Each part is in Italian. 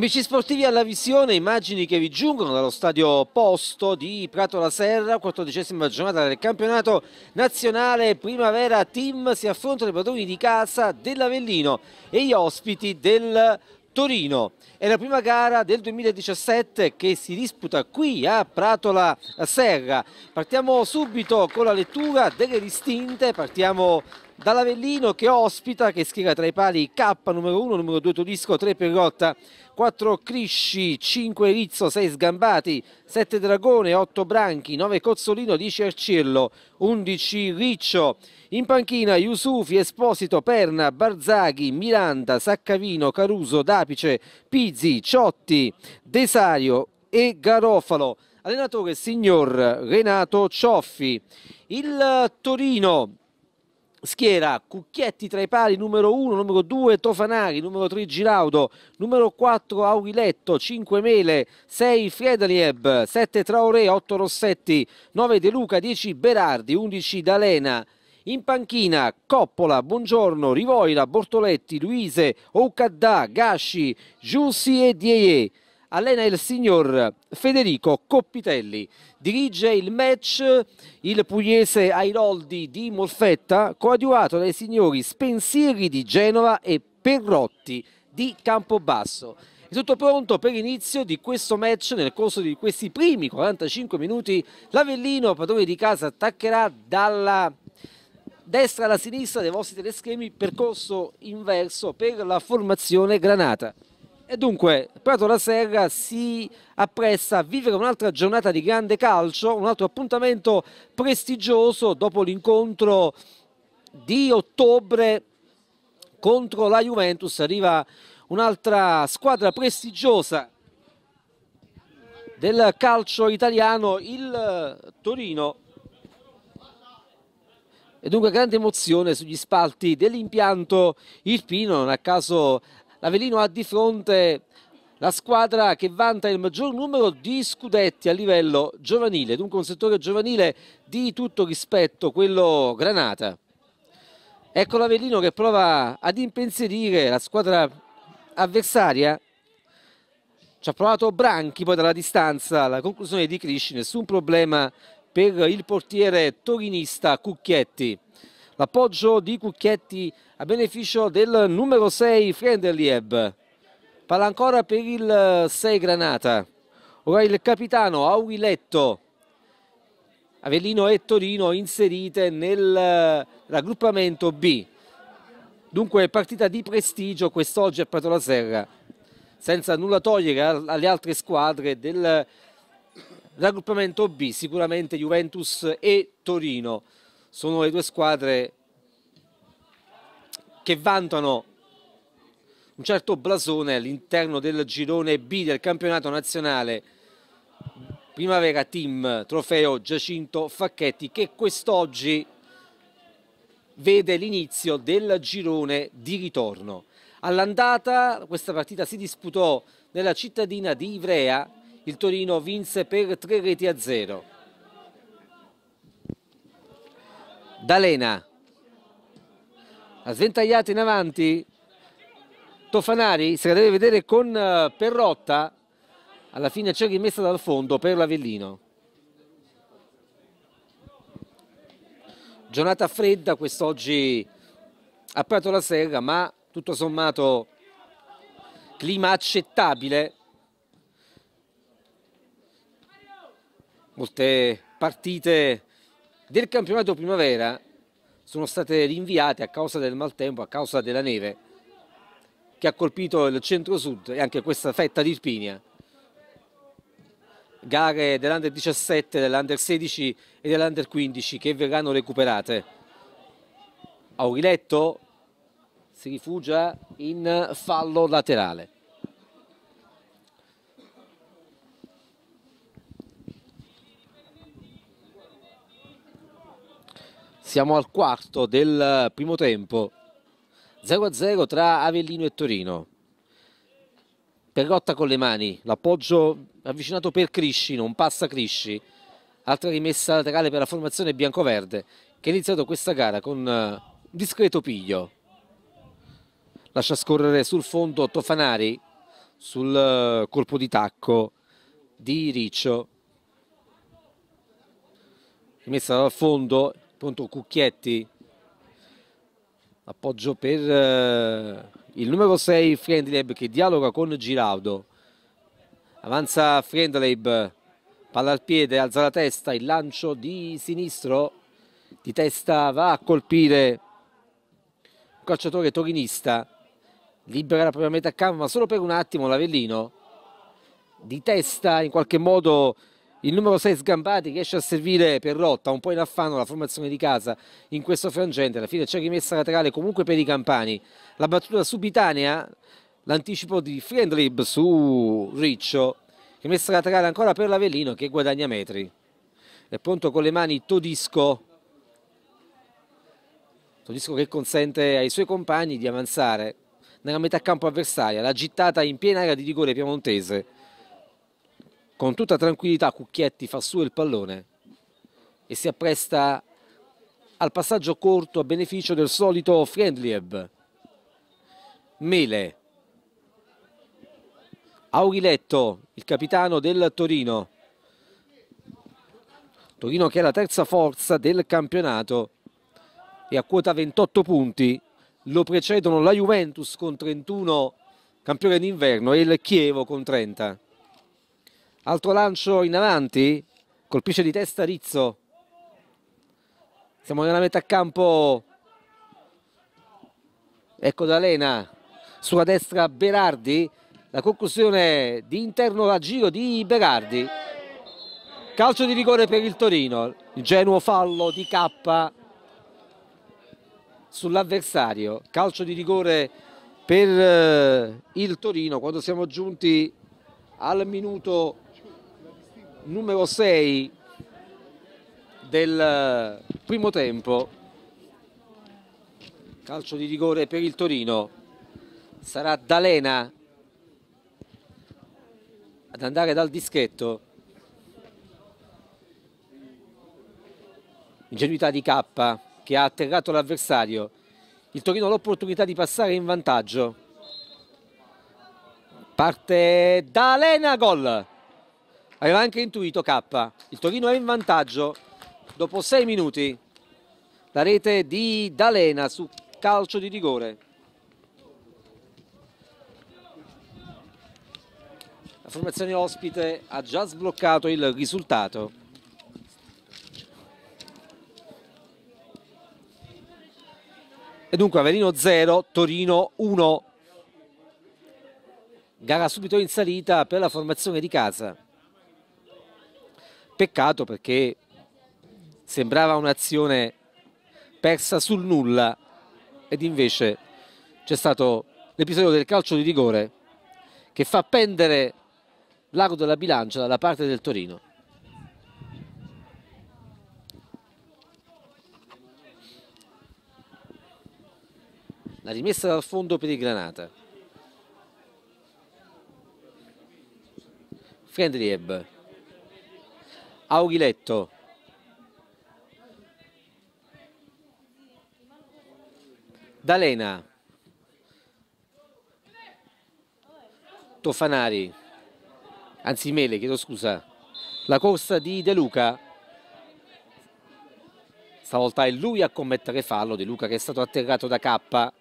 Amici sportivi alla visione, immagini che vi giungono dallo stadio Posto di Prato la Serra, quattordicesima giornata del campionato nazionale Primavera Team si affrontano i padroni di casa dell'Avellino e gli ospiti del Torino. È la prima gara del 2017 che si disputa qui a Pratola Serra. Partiamo subito con la lettura delle distinte, partiamo dall'Avellino che ospita, che schiera tra i pali K numero 1, numero 2 Todisco, 3 Perrotta, 4 Crisci, 5 Rizzo, 6 Sgambati, 7 Dragone, 8 Branchi, 9 Cozzolino, 10 Arciello, 11 Riccio. In panchina Yusufi, Esposito, Perna, Barzaghi, Miranda, Saccavino, Caruso, Dapice, Pizzi, Ciotti, Desario e Garofalo. Allenatore signor Renato Cioffi. Il Torino schiera Cucchietti tra i pali numero 1, numero 2 Tofanari, numero 3 Giraudo, numero 4 Auriletto, 5 Mele, 6 Fredalieb, 7 Traoré, 8 Rossetti, 9 De Luca, 10 Berardi, 11 D'Alena. In panchina Coppola, Buongiorno, Rivoila, Bortoletti, Luise, Oucadda, Gasci, Giussi e Dieye allena il signor Federico Coppitelli. Dirige il match il pugliese Airoldi di Molfetta, coadiuvato dai signori Spensieri di Genova e Perrotti di Campobasso. È tutto pronto per l'inizio di questo match. Nel corso di questi primi 45 minuti l'Avellino, padrone di casa, attaccherà dalla destra alla sinistra dei vostri teleschemi, percorso inverso per la formazione granata. E dunque Prato la Serra si appressa a vivere un'altra giornata di grande calcio, un altro appuntamento prestigioso dopo l'incontro di ottobre contro la Juventus. Arriva un'altra squadra prestigiosa del calcio italiano, il Torino. E dunque grande emozione sugli spalti dell'impianto Irpino, non a caso l'Avellino ha di fronte la squadra che vanta il maggior numero di scudetti a livello giovanile, dunque un settore giovanile di tutto rispetto, quello Granata. Ecco l'Avellino che prova ad impensierire la squadra avversaria. Ci ha provato Branchi poi dalla distanza, la conclusione di Crisci, nessun problema per il portiere torinista Cucchietti. L'appoggio di Cucchietti a beneficio del numero 6 Frenderlieb. Palla ancora per il 6 Granata. Ora il capitano Auriletto. Avellino e Torino inserite nel raggruppamento B. Dunque partita di prestigio quest'oggi a Prato Serra, senza nulla togliere alle altre squadre del raggruppamento B, sicuramente Juventus e Torino sono le due squadre che vantano un certo blasone all'interno del girone B del campionato nazionale Primavera Team Trofeo Giacinto Facchetti che quest'oggi vede l'inizio del girone di ritorno. All'andata questa partita si disputò nella cittadina di Ivrea, il Torino vinse per tre reti a zero. D'Alena. Ha sventagliato in avanti Tofanari se la deve vedere con eh, Perrotta. Alla fine c'è rimessa dal fondo per l'Avellino. Giornata fredda quest'oggi a Prato la Serra ma tutto sommato clima accettabile. Molte partite del campionato primavera sono state rinviate a causa del maltempo, a causa della neve che ha colpito il centro-sud e anche questa fetta di Irpinia. Gare dell'Under 17, dell'Under 16 e dell'Under 15 che verranno recuperate. Auriletto si rifugia in fallo laterale. Siamo al quarto del primo tempo. 0-0 tra Avellino e Torino. Perrotta con le mani, l'appoggio avvicinato per Crisci, non passa Crisci. Altra rimessa laterale per la formazione biancoverde che ha iniziato questa gara con un discreto piglio. Lascia scorrere sul fondo Tofanari. sul colpo di tacco di Riccio rimessa dal fondo pronto Cucchietti. Appoggio per eh, il numero 6 Friendleb che dialoga con Giraudo. Avanza Friendleb palla al piede, alza la testa il lancio di sinistro. Di testa va a colpire un calciatore torinista. Libera la propria metà campo ma solo per un attimo l'Avellino. Di testa in qualche modo il numero 6 Sgambati riesce a servire per rotta, un po' in affanno la formazione di casa in questo frangente, alla fine c'è rimessa laterale comunque per i campani, la battuta subitanea, l'anticipo di Friendlib su Riccio, rimessa laterale ancora per l'Avellino che guadagna metri, è pronto con le mani Todisco, Todisco che consente ai suoi compagni di avanzare nella metà campo avversaria, la gittata in piena area di rigore piemontese, con tutta tranquillità Cucchietti fa su il pallone e si appresta al passaggio corto a beneficio del solito Friendlieb. Mele. Auriletto, il capitano del Torino. Torino che è la terza forza del campionato e a quota 28 punti. Lo precedono la Juventus con 31 campione d'inverno e il Chievo con 30. Altro lancio in avanti, colpisce di testa Rizzo. Siamo nella metà campo. Ecco D'Alena, sulla destra Berardi, la conclusione di interno a giro di Berardi. Calcio di rigore per il Torino, il genuo fallo di K sull'avversario. Calcio di rigore per eh, il Torino quando siamo giunti al minuto numero 6 del eh, primo tempo. Calcio di rigore per il Torino. Sarà D'Alena ad andare dal dischetto. Ingenuità di K che ha atterrato l'avversario. Il Torino ha l'opportunità di passare in vantaggio. Parte D'Alena gol aveva anche intuito K. Il Torino è in vantaggio dopo sei minuti. La rete di D'Alena su calcio di rigore. La formazione ospite ha già sbloccato il risultato. E dunque Averino 0, Torino 1. Gara subito in salita per la formazione di casa. Peccato perché sembrava un'azione persa sul nulla ed invece c'è stato l'episodio del calcio di rigore che fa pendere l'ago della bilancia dalla parte del Torino. La rimessa dal fondo per il Granata. Friendlieb Auriletto D'Alena. Tofanari anzi Mele chiedo scusa. La corsa di De Luca. Stavolta è lui a commettere fallo De Luca che è stato atterrato da K.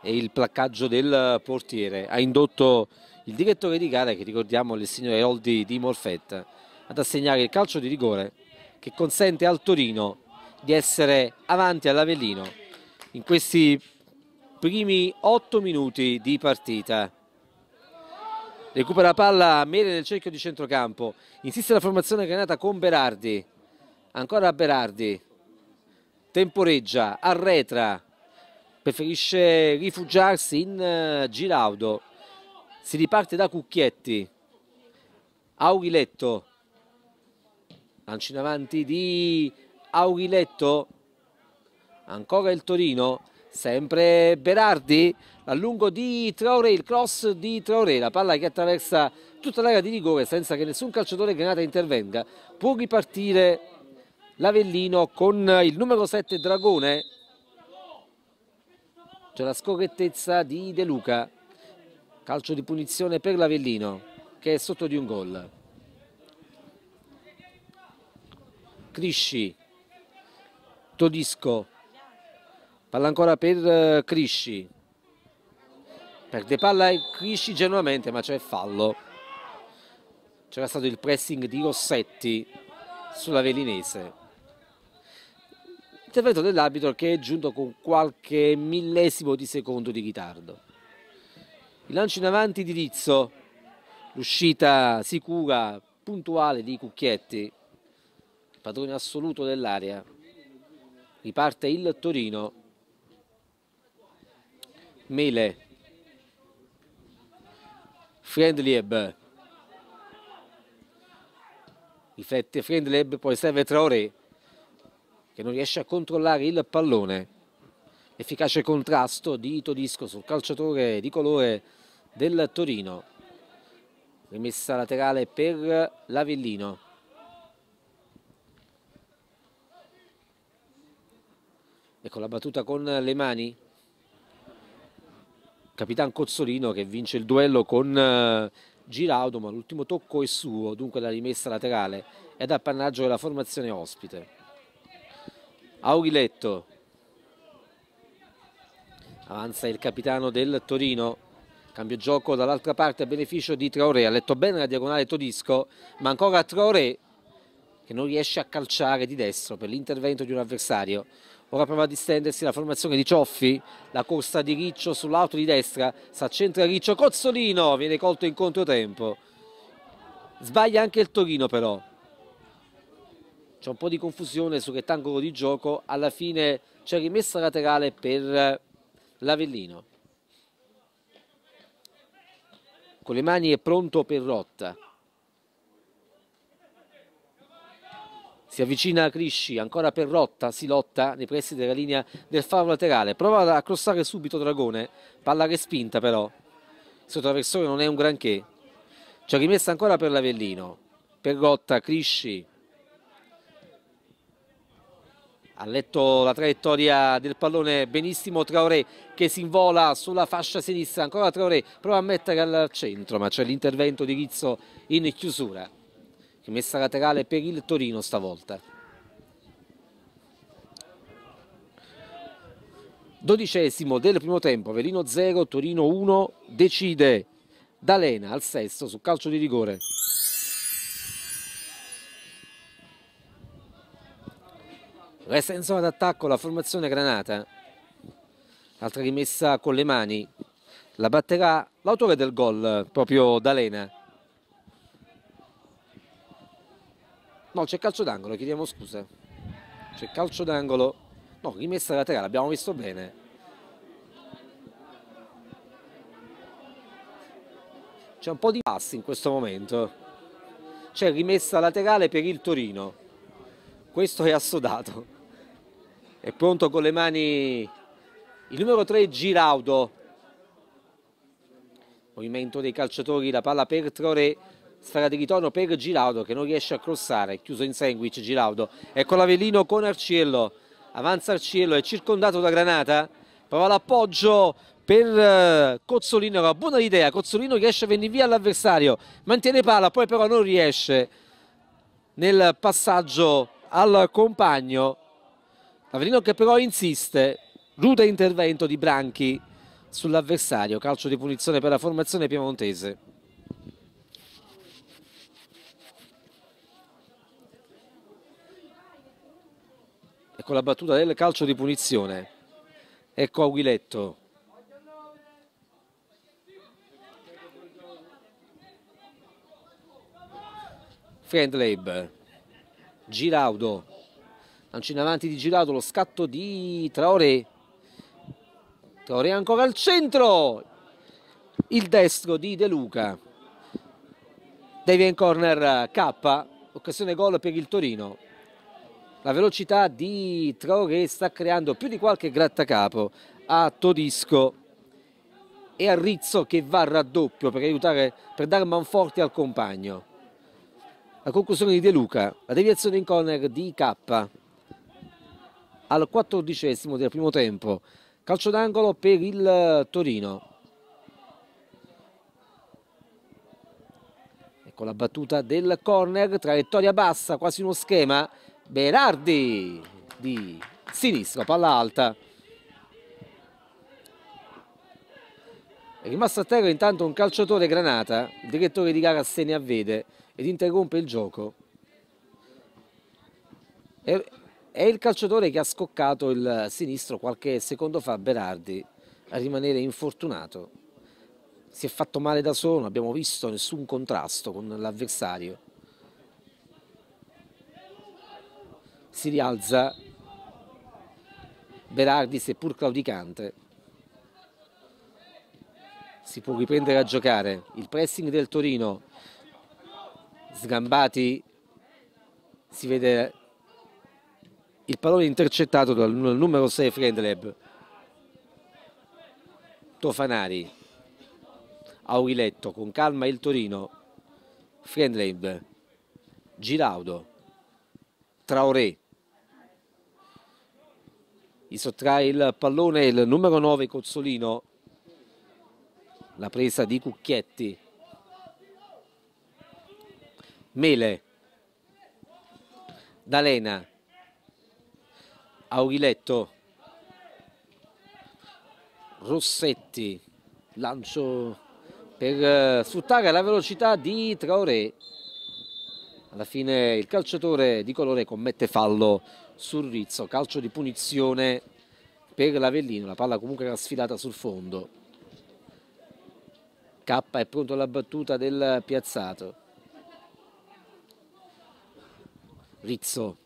E il placcaggio del portiere ha indotto il direttore di gara, che ricordiamo il signore Oldi di Morfetta, ad assegnare il calcio di rigore che consente al Torino di essere avanti all'Avellino in questi primi otto minuti di partita. Recupera la palla Mele nel cerchio di centrocampo, insiste la formazione granata con Berardi, ancora Berardi, temporeggia, arretra, preferisce rifugiarsi in uh, Giraudo, si riparte da Cucchietti. Auriletto lancio in avanti di Auriletto ancora il Torino. Sempre Berardi. Allungo di Traoré il cross di Traoré. La palla che attraversa tutta l'area di rigore senza che nessun calciatore granata intervenga. Può ripartire l'Avellino con il numero 7 Dragone. C'è la scorrettezza di De Luca calcio di punizione per l'Avellino che è sotto di un gol. Crisci. Todisco. Palla ancora per eh, Crisci. Perde palla Crisci genuinamente ma c'è fallo. C'era stato il pressing di Rossetti sulla Velinese intervento dell'arbitro che è giunto con qualche millesimo di secondo di ritardo il lancio in avanti di Rizzo, l'uscita sicura, puntuale di Cucchietti, padrone assoluto dell'area. Riparte il Torino. Mele. Friendlieb. Riflette Friendlieb, poi serve Traoré che non riesce a controllare il pallone efficace contrasto di Todisco sul calciatore di colore del Torino. Rimessa laterale per l'Avellino. Ecco la battuta con le mani. Capitan Cozzolino che vince il duello con eh, Giraudo ma l'ultimo tocco è suo dunque la rimessa laterale è ad appannaggio della formazione ospite. Auriletto avanza il capitano del Torino cambio gioco dall'altra parte a beneficio di Traoré. Ha letto bene la diagonale Todisco ma ancora Traoré che non riesce a calciare di destro per l'intervento di un avversario. Ora prova a distendersi la formazione di Cioffi. La corsa di Riccio sull'auto di destra. S'accentra Riccio. Cozzolino viene colto in controtempo. Sbaglia anche il Torino però. C'è un po' di confusione sul rettangolo di gioco. Alla fine c'è rimessa laterale per l'Avellino. Con le mani è pronto per rotta. Si avvicina a Crisci, ancora per rotta, si lotta nei pressi della linea del faro laterale. Prova a crossare subito Dragone, palla respinta però. Il suo traversore non è un granché. C'è rimessa ancora per l'Avellino. Per rotta, Crisci, ha letto la traiettoria del pallone benissimo Traoré che si invola sulla fascia sinistra, ancora Traoré prova a mettere al centro ma c'è l'intervento di Rizzo in chiusura, rimessa laterale per il Torino stavolta. Dodicesimo del primo tempo, Verino 0, Torino 1, decide D'Alena al sesto su calcio di rigore. Resta in zona d'attacco la formazione Granata. Altra rimessa con le mani. La batterà l'autore del gol, proprio D'Alena. No, c'è calcio d'angolo, chiediamo scusa. C'è calcio d'angolo. No, rimessa laterale, abbiamo visto bene. C'è un po' di passi in questo momento. C'è rimessa laterale per il Torino. Questo è assodato è pronto con le mani il numero 3 Giraudo. Movimento dei calciatori la palla per Traoré sfera di ritorno per Giraudo che non riesce a crossare chiuso in sandwich Giraudo. Ecco l'Avellino con Arciello avanza Arciello è circondato da Granata prova l'appoggio per eh, Cozzolino era buona idea Cozzolino riesce a venire via all'avversario mantiene palla poi però non riesce nel passaggio al compagno Avelino che però insiste, rude intervento di Branchi sull'avversario, calcio di punizione per la formazione piemontese. Ecco la battuta del calcio di punizione. Ecco Aguiletto. Friendleib. Giraudo lancio in avanti di girato lo scatto di Traoré. Traoré ancora al centro. Il destro di De Luca. Devian corner K. Occasione gol per il Torino. La velocità di Traoré sta creando più di qualche grattacapo a Todisco. E a Rizzo che va a raddoppio per aiutare per dare manforte al compagno. La conclusione di De Luca. La deviazione in corner di K al quattordicesimo del primo tempo. Calcio d'angolo per il Torino. con la battuta del corner, traiettoria bassa, quasi uno schema, Berardi di sinistro, palla alta. È rimasto a terra intanto un calciatore granata, il direttore di gara se ne avvede ed interrompe il gioco. È il calciatore che ha scoccato il sinistro qualche secondo fa, Berardi, a rimanere infortunato. Si è fatto male da solo, non abbiamo visto nessun contrasto con l'avversario. Si rialza Berardi, seppur claudicante. Si può riprendere a giocare. Il pressing del Torino, sgambati, si vede il pallone intercettato dal numero 6 Friendleb Tofanari. Auriletto con calma il Torino. Friendleb Giraudo. Traoré. Gli sottrae il pallone il numero 9 Cozzolino. La presa di Cucchietti. Mele. D'Alena Auriletto Rossetti. Lancio per eh, sfruttare la velocità di Traoré. Alla fine il calciatore di colore commette fallo sul Rizzo. Calcio di punizione per l'Avellino. La palla comunque era sfilata sul fondo. K è pronto alla battuta del piazzato. Rizzo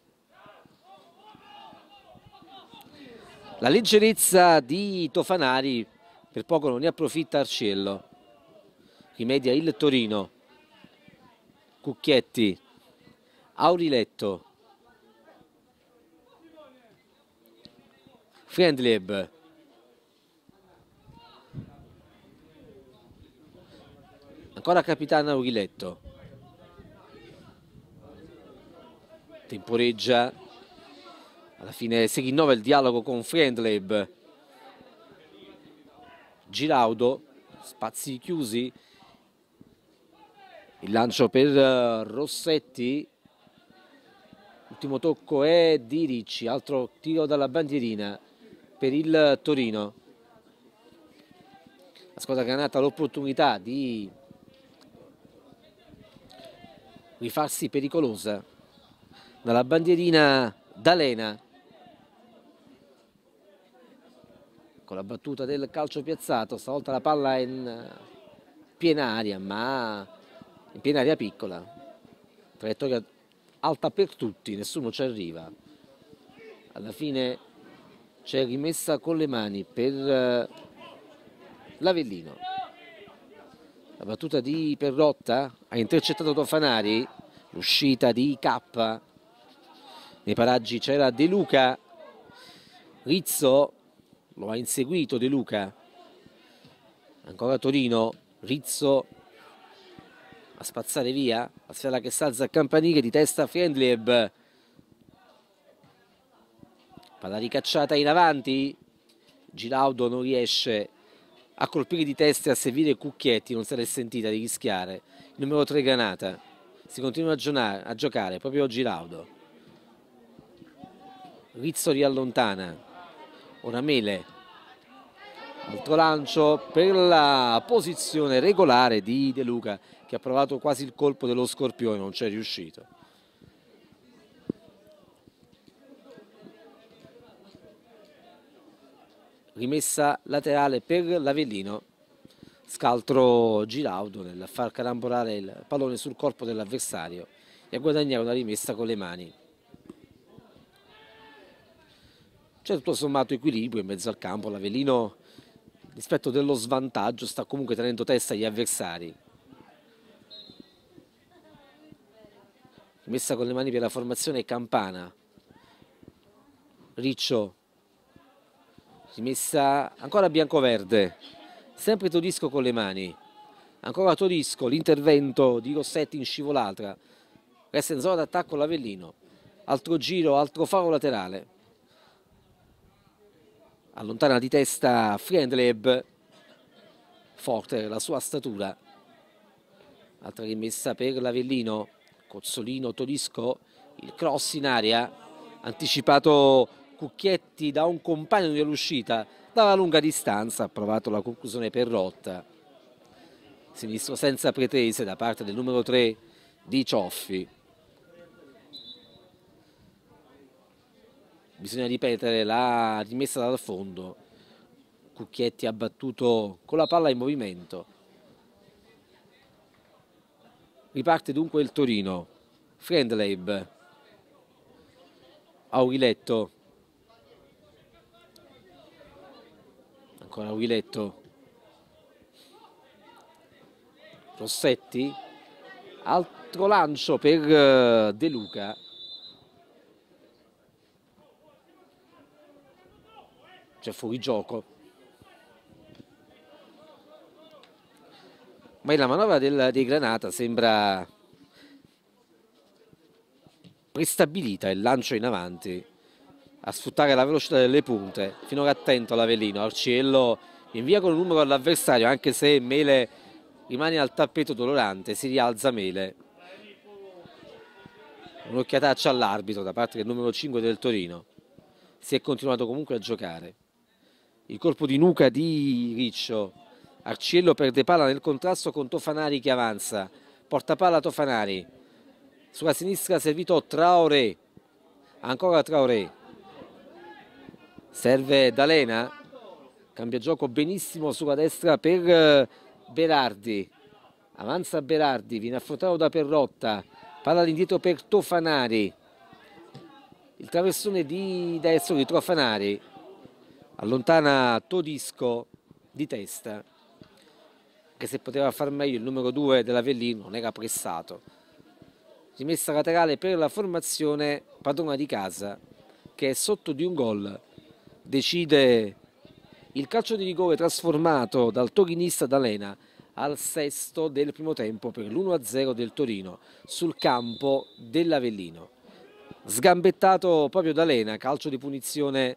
La leggerezza di Tofanari per poco non ne approfitta Arciello. Rimedia il Torino. Cucchietti. Auriletto. Friendleb. Ancora capitano Auriletto. Temporeggia alla fine si rinnova il dialogo con Friendleb Giraudo spazi chiusi. Il lancio per eh, Rossetti. Ultimo tocco è di Ricci altro tiro dalla bandierina per il Torino. La squadra granata ha l'opportunità di rifarsi pericolosa dalla bandierina D'Alena con la battuta del calcio piazzato, stavolta la palla è in eh, piena aria, ma in piena aria piccola, traiettoria alta per tutti, nessuno ci arriva. Alla fine c'è rimessa con le mani per eh, l'Avellino. La battuta di Perrotta ha intercettato Tofanari, l'uscita di K. Nei paraggi c'era De Luca, Rizzo lo ha inseguito De Luca. Ancora Torino Rizzo. A spazzare via la sfera che salza a campanile di testa Friendleb. Palla ricacciata in avanti. Giraudo non riesce a colpire di testa e a servire Cucchietti non se l'è sentita di rischiare. Il numero 3 Granata. Si continua a, a giocare proprio Giraudo. Rizzo riallontana ora Mele. Altro lancio per la posizione regolare di De Luca che ha provato quasi il colpo dello scorpione non c'è riuscito. Rimessa laterale per l'Avellino. Scaltro Giraudo nel far carambolare il pallone sul corpo dell'avversario e a guadagnare una rimessa con le mani c'è tutto sommato equilibrio in mezzo al campo, l'Avellino rispetto dello svantaggio sta comunque tenendo testa agli avversari. Messa con le mani per la formazione Campana. Riccio. Rimessa ancora bianco-verde. Sempre Todisco con le mani. Ancora Todisco, l'intervento di Rossetti in scivolata. Resta in zona d'attacco l'Avellino. Altro giro, altro faro laterale allontana di testa Friendleb. Forte la sua statura. Altra rimessa per l'Avellino. Cozzolino Todisco il cross in aria anticipato Cucchietti da un compagno dell'uscita dalla lunga distanza ha provato la conclusione per rotta. Sinistro senza pretese da parte del numero 3 di Cioffi bisogna ripetere la rimessa dal fondo. Cucchietti ha battuto con la palla in movimento. Riparte dunque il Torino. Friendleib Auriletto. Ancora Auriletto. Rossetti. Altro lancio per eh, De Luca c'è fuori gioco ma la manovra del, dei Granata sembra prestabilita il lancio in avanti a sfruttare la velocità delle punte finora attento l'Avellino Arciello invia con un numero all'avversario anche se Mele rimane al tappeto dolorante si rialza Mele. Un'occhiataccia all'arbitro da parte del numero 5 del Torino. Si è continuato comunque a giocare il colpo di nuca di Riccio. Arciello perde palla nel contrasto con Tofanari che avanza. Porta palla Tofanari. Sulla sinistra servito Traoré. Ancora Traoré. Serve D'Alena. Cambia gioco benissimo sulla destra per eh, Berardi. Avanza Berardi viene affrontato da Perrotta. Palla all'indietro per Tofanari. Il traversone di destro di Tofanari allontana Todisco di testa che se poteva far meglio il numero 2 dell'Avellino non era pressato. Rimessa laterale per la formazione padrona di casa che è sotto di un gol decide il calcio di rigore trasformato dal torinista D'Alena al sesto del primo tempo per l'1-0 del Torino sul campo dell'Avellino. Sgambettato proprio D'Alena calcio di punizione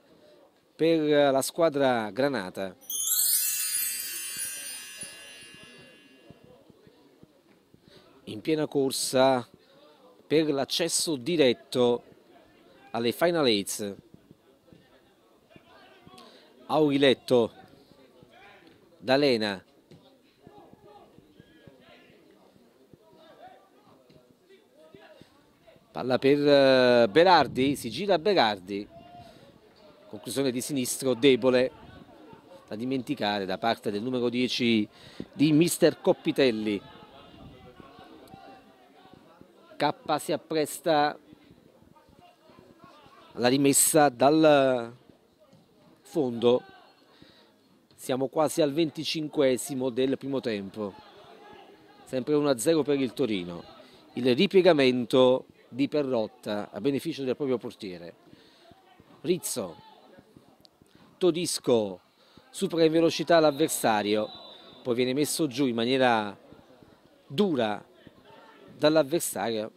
per la squadra granata. In piena corsa per l'accesso diretto alle Final Eights. Auriletto, D'Alena, palla per eh, Berardi, si gira Berardi, conclusione di sinistro debole da dimenticare da parte del numero 10 di mister Coppitelli. K si appresta alla rimessa dal fondo. Siamo quasi al 25 del primo tempo. Sempre 1-0 per il Torino. Il ripiegamento di Perrotta a beneficio del proprio portiere. Rizzo Todisco supera in velocità l'avversario, poi viene messo giù in maniera dura dall'avversario.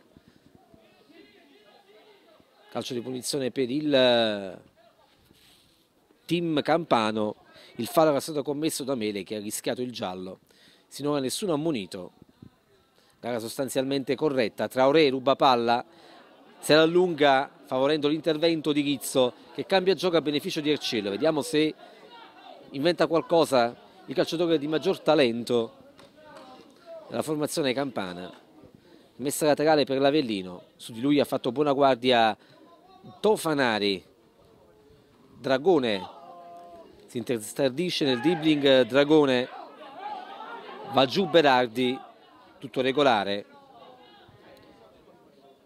Calcio di punizione per il eh, team Campano. Il fallo era stato commesso da Mele che ha rischiato il giallo. Sinora nessuno ammonito. Gara sostanzialmente corretta. Traoré ruba palla, se la allunga favorendo l'intervento di Rizzo che cambia gioco a beneficio di Ercello. Vediamo se inventa qualcosa il calciatore di maggior talento della formazione campana. Messa laterale per l'Avellino, su di lui ha fatto buona guardia Tofanari, Dragone, si interdisce nel dribbling Dragone, va giù Berardi, tutto regolare.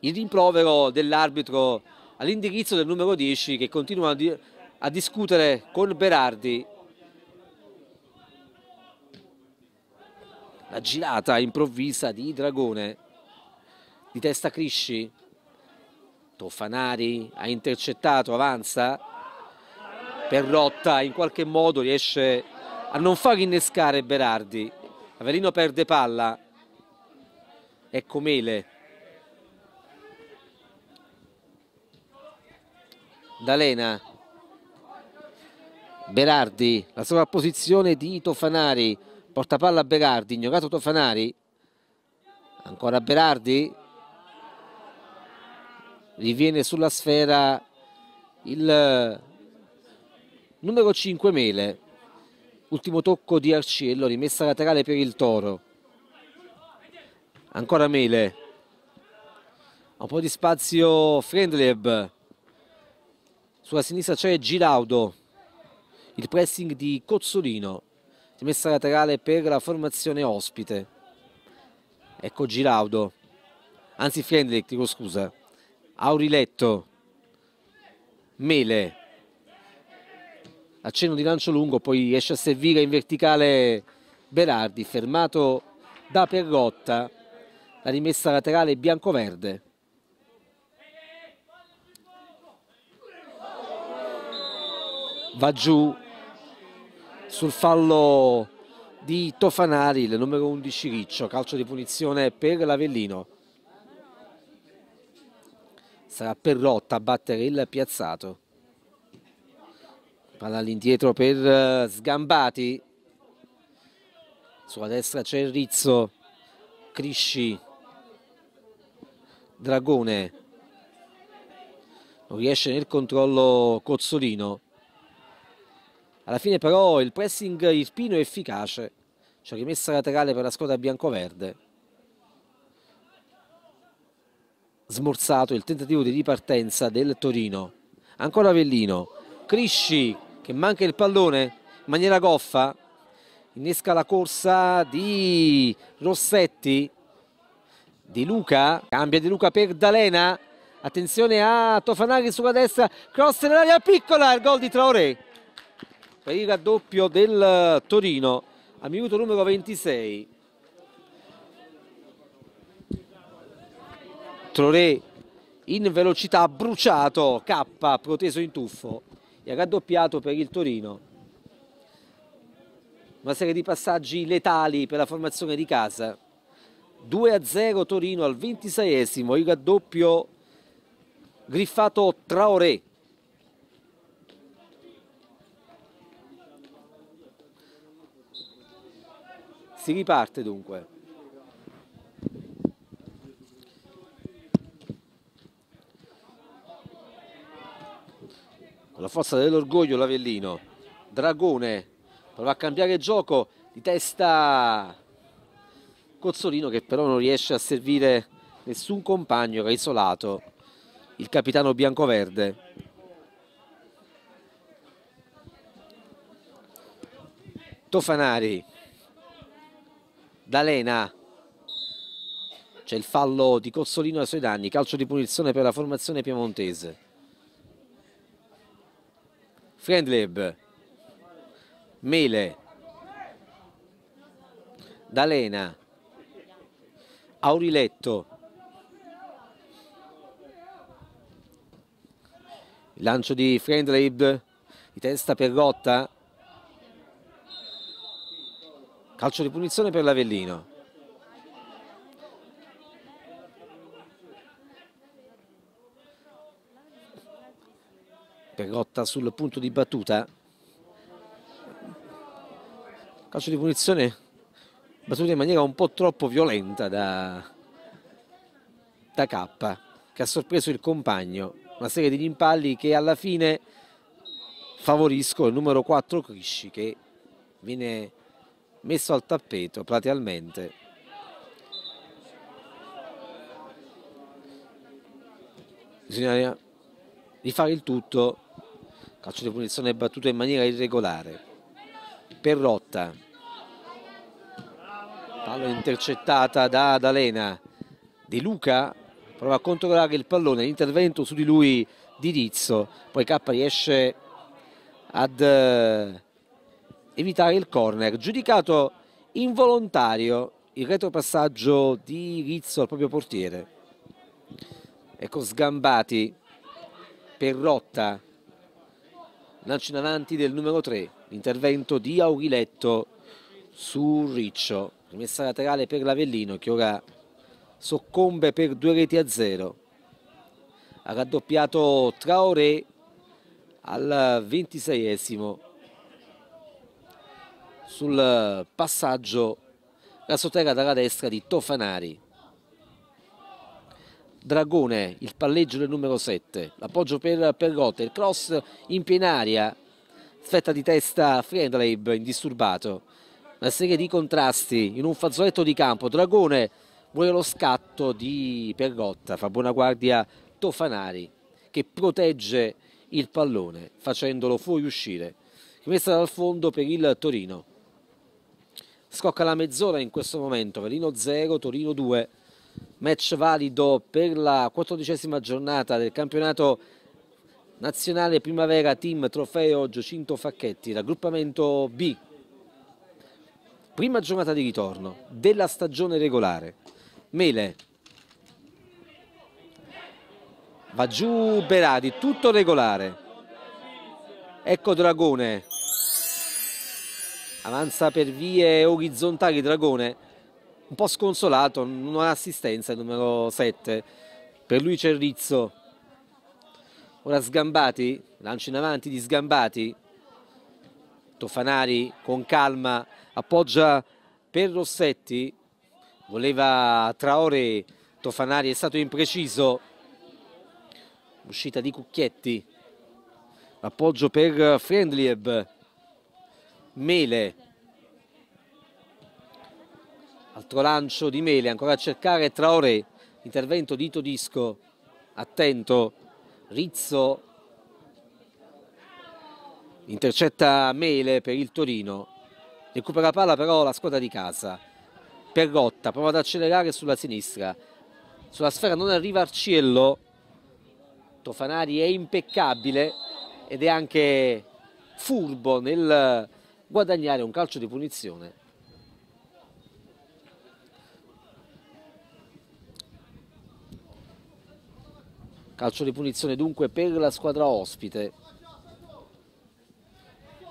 Il rimprovero dell'arbitro all'indirizzo del numero 10 che continua a, di a discutere con Berardi. La girata improvvisa di Dragone, di testa Crisci. Tofanari ha intercettato, avanza. Perrotta in qualche modo riesce a non far innescare Berardi. Averino perde palla. Ecco Mele D'Alena. Berardi la sovrapposizione di Tofanari. Porta palla a Berardi ignorato Tofanari. Ancora Berardi. Riviene sulla sfera il numero 5 Mele. Ultimo tocco di Arciello rimessa laterale per il Toro. Ancora Mele. Un po' di spazio Friendleb sulla sinistra c'è Giraudo. Il pressing di Cozzolino. Rimessa laterale per la formazione ospite. Ecco Giraudo. Anzi Friendleb, dico scusa. Auriletto. Mele. Accenno di lancio lungo poi riesce a servire in verticale Berardi fermato da Perrotta la rimessa laterale bianco-verde va giù sul fallo di Tofanari, il numero 11 Riccio, calcio di punizione per l'Avellino. Sarà Perrotta a battere il piazzato. Palla all'indietro per eh, Sgambati. Sulla destra c'è Rizzo, Crisci, Dragone. Non riesce nel controllo Cozzolino. Alla fine però il pressing irpino è efficace, c'è rimessa laterale per la squadra bianco-verde. Smorzato il tentativo di ripartenza del Torino. Ancora Avellino, Crisci che manca il pallone. In maniera goffa, innesca la corsa di Rossetti, di Luca, cambia di Luca per D'Alena, attenzione a Tofanari sulla destra, cross nell'area piccola, il gol di Traoré per il raddoppio del Torino al minuto numero 26. Troré in velocità bruciato, K proteso in tuffo e raddoppiato per il Torino. Una serie di passaggi letali per la formazione di casa. 2 a 0 Torino al 26esimo, il raddoppio griffato Traoré. Si riparte dunque. Con la forza dell'orgoglio l'Avellino. Dragone prova a cambiare gioco di testa Cozzolino che però non riesce a servire nessun compagno, era isolato il capitano biancoverde. Tofanari D'Alena. C'è il fallo di Cozzolino ai suoi danni. Calcio di punizione per la formazione piemontese. Friendleb Mele. D'Alena. Auriletto. Il lancio di Friendleb di testa per Rotta Calcio di punizione per l'Avellino. Perrotta sul punto di battuta. Calcio di punizione battuta in maniera un po' troppo violenta da, da K che ha sorpreso il compagno. Una serie di rimpalli che alla fine favoriscono il numero 4 Crisci che viene messo al tappeto platealmente. Bisogna rifare il tutto, calcio di punizione battuto in maniera irregolare. Perrotta, palla intercettata da Adalena. Di Luca prova a controllare il pallone, l'intervento su di lui di Rizzo, poi K riesce ad evitare il corner. Giudicato involontario il retropassaggio di Rizzo al proprio portiere. Ecco sgambati per Rotta. Lancio in avanti del numero 3. L'intervento di Auriletto su Riccio. Rimessa laterale per l'Avellino che ora soccombe per due reti a zero. Ha raddoppiato Traoré al ventiseiesimo sul passaggio la terra dalla destra di Tofanari. Dragone, il palleggio del numero 7, l'appoggio per Perrotte, il cross in pienaria, sfetta di testa Friendleib indisturbato, una serie di contrasti in un fazzoletto di campo, Dragone vuole lo scatto di Perrotta, fa buona guardia Tofanari che protegge il pallone facendolo fuoriuscire, rimessa dal fondo per il Torino. Scocca la mezz'ora in questo momento, Verino 0, Torino 2, match valido per la quattordicesima giornata del campionato nazionale primavera team trofeo Giocinto Facchetti, raggruppamento B. Prima giornata di ritorno della stagione regolare. Mele. Va giù Berardi, tutto regolare. Ecco Dragone. Avanza per vie orizzontali Dragone un po' sconsolato, non ha assistenza il numero 7. Per lui c'è Rizzo. Ora Sgambati, lancio in avanti di Sgambati. Tofanari con calma appoggia per Rossetti. Voleva Traore, Tofanari è stato impreciso. Uscita di Cucchietti. Appoggio per Friendlieb. Mele. Altro lancio di Mele, ancora a cercare Traoré, intervento di Todisco, attento, Rizzo. Intercetta Mele per il Torino, recupera palla però la squadra di casa, Perrotta prova ad accelerare sulla sinistra, sulla sfera non arriva Arciello, Tofanari è impeccabile ed è anche furbo nel guadagnare un calcio di punizione Calcio di punizione dunque per la squadra ospite.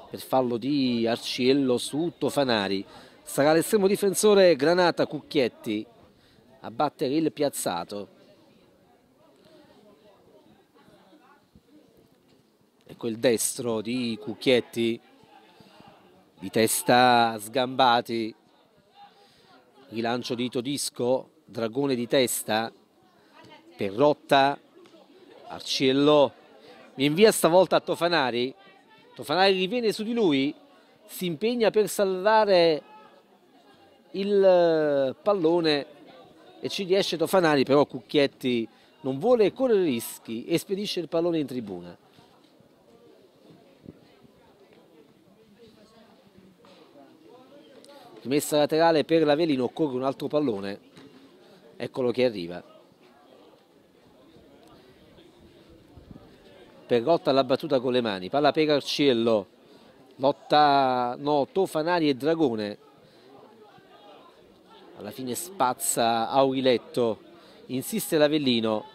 Per fallo di Arciello su Tofanari. Sarà l'estremo difensore Granata Cucchietti a battere il piazzato. Ecco il destro di Cucchietti, di testa sgambati. Rilancio di Todisco, dragone di testa, Perrotta Arciello. Mi invia stavolta a Tofanari. Tofanari riviene su di lui si impegna per salvare il eh, pallone e ci riesce Tofanari però Cucchietti non vuole correre rischi e spedisce il pallone in tribuna rimessa laterale per l'Avelino occorre un altro pallone. Eccolo che arriva. Perrotta l'ha battuta con le mani, palla per Arciello, lotta no, Tofanari e Dragone. Alla fine spazza Auriletto, insiste l'Avellino.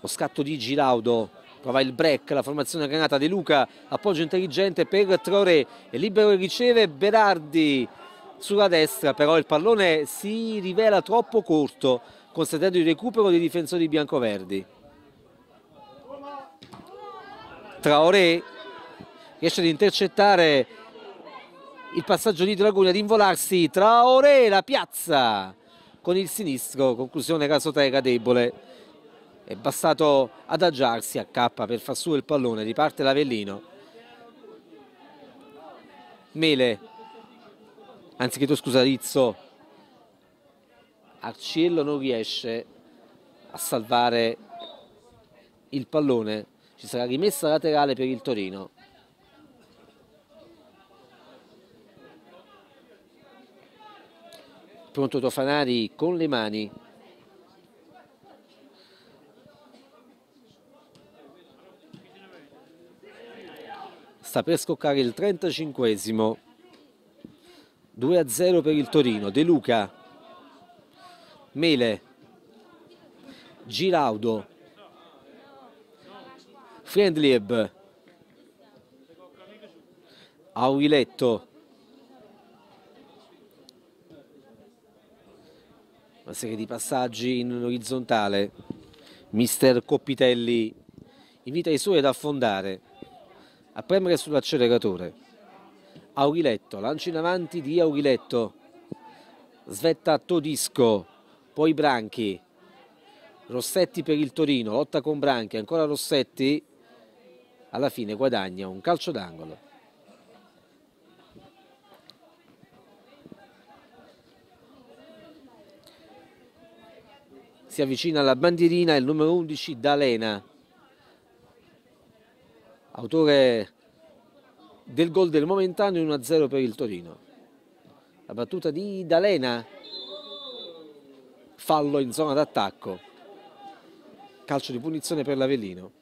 Lo scatto di Giraudo, prova il break, la formazione granata De Luca, appoggio intelligente per Traoré, libero e riceve Berardi sulla destra, però il pallone si rivela troppo corto consentendo il recupero dei difensori biancoverdi. Traoré riesce ad intercettare il passaggio di Dragoni ad involarsi Traoré la piazza con il sinistro conclusione Casotega debole è bastato adagiarsi a K per far su il pallone riparte l'Avellino Mele anziché scusa Rizzo Arciello non riesce a salvare il pallone, ci sarà rimessa laterale per il Torino. Pronto Tofanari con le mani. Sta per scoccare il 35esimo. 2 a 0 per il Torino. De Luca. Mele, Giraudo, Friendlieb, Auriletto, una serie di passaggi in orizzontale, mister Coppitelli. Invita i suoi ad affondare, a premere sull'acceleratore. Auriletto, lancio in avanti di Auriletto, svetta Todisco poi Branchi. Rossetti per il Torino lotta con Branchi ancora Rossetti. Alla fine guadagna un calcio d'angolo. Si avvicina alla bandierina il numero 11 D'Alena autore del gol del momentaneo 1-0 per il Torino. La battuta di D'Alena. Fallo in zona d'attacco. Calcio di punizione per l'Avellino.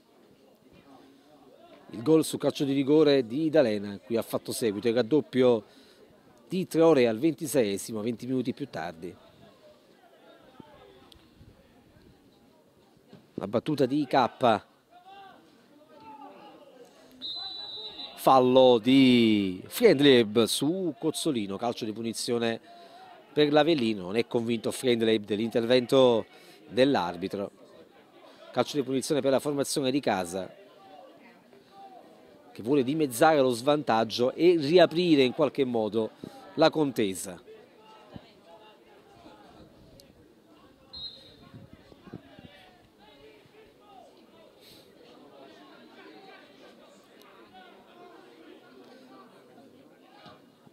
Il gol su calcio di rigore di D'Alena qui ha fatto seguito il raddoppio di Treore al 26esimo 20 minuti più tardi. La battuta di K fallo di Friendleb su Cozzolino calcio di punizione per l'Avellino non è convinto Friendleb dell'intervento dell'arbitro. Calcio di punizione per la formazione di casa che vuole dimezzare lo svantaggio e riaprire in qualche modo la contesa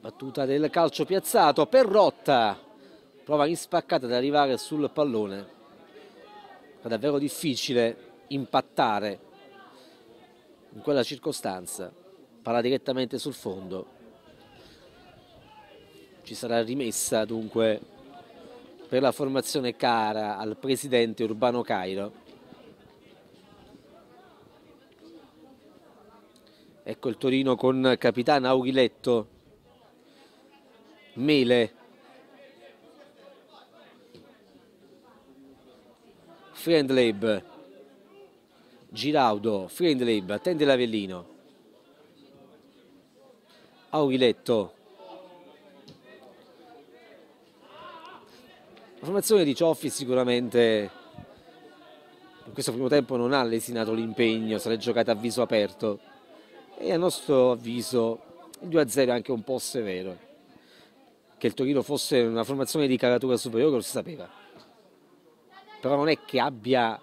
battuta del calcio piazzato per Rotta. Prova in spaccata ad arrivare sul pallone. È davvero difficile impattare in quella circostanza. Palla direttamente sul fondo. Ci sarà rimessa dunque per la formazione cara al presidente Urbano Cairo. Ecco il Torino con capitano Auriletto Mele Friendlab Giraudo Friendlab attende l'Avellino. Auriletto. La formazione di Cioffi sicuramente in questo primo tempo non ha lesinato l'impegno se l'è giocata a viso aperto. E a nostro avviso il 2-0 è anche un po' severo che il Torino fosse una formazione di caratura superiore lo si sapeva. Però non è che abbia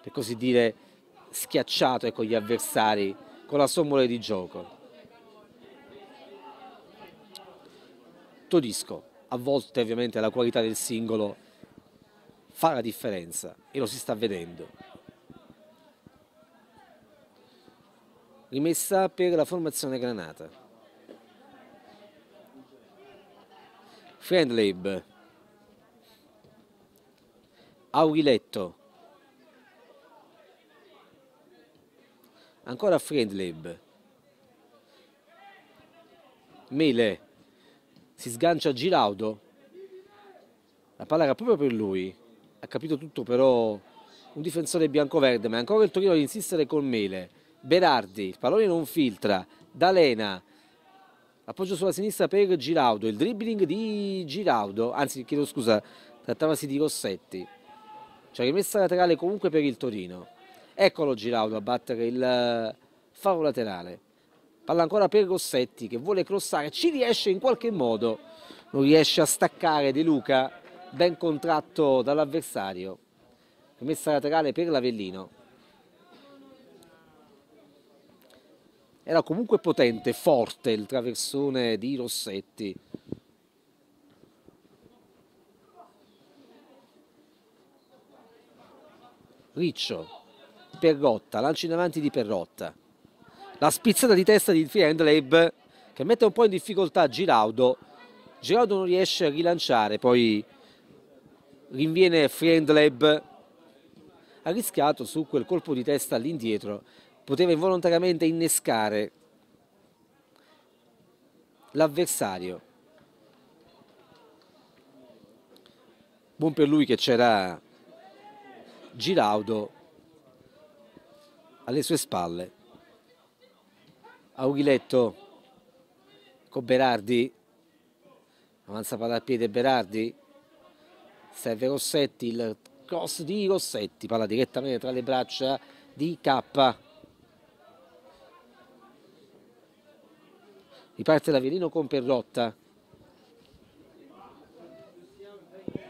per così dire schiacciato ecco, gli avversari con la sommola di gioco. Todisco a volte ovviamente la qualità del singolo fa la differenza e lo si sta vedendo. Rimessa per la formazione granata Friendlib Auriletto ancora Friendlib Mele. Si sgancia Giraudo. La palla era proprio per lui. Ha capito tutto però un difensore bianco-verde ma ancora il Torino ad insistere con Mele. Berardi, il pallone non filtra. D'Alena appoggio sulla sinistra per Giraudo, il dribbling di Giraudo, anzi chiedo scusa, trattavasi di Rossetti, cioè rimessa laterale comunque per il Torino. Eccolo Giraudo a battere il eh, faro laterale. Palla ancora per Rossetti che vuole crossare, ci riesce in qualche modo, non riesce a staccare De Luca, ben contratto dall'avversario. Rimessa laterale per l'Avellino. Era comunque potente, forte il traversone di Rossetti. Riccio, Perrotta, lancio in avanti di Perrotta. La spizzata di testa di Friendleb che mette un po' in difficoltà Giraudo. Giraudo non riesce a rilanciare, poi rinviene Friendleb. Ha rischiato su quel colpo di testa all'indietro poteva involontariamente innescare l'avversario. Buon per lui che c'era Giraudo alle sue spalle. Auriletto con Berardi, avanza palla al piede Berardi, serve Rossetti, il cross di Rossetti, palla direttamente tra le braccia di K. riparte l'Avelino con Perrotta.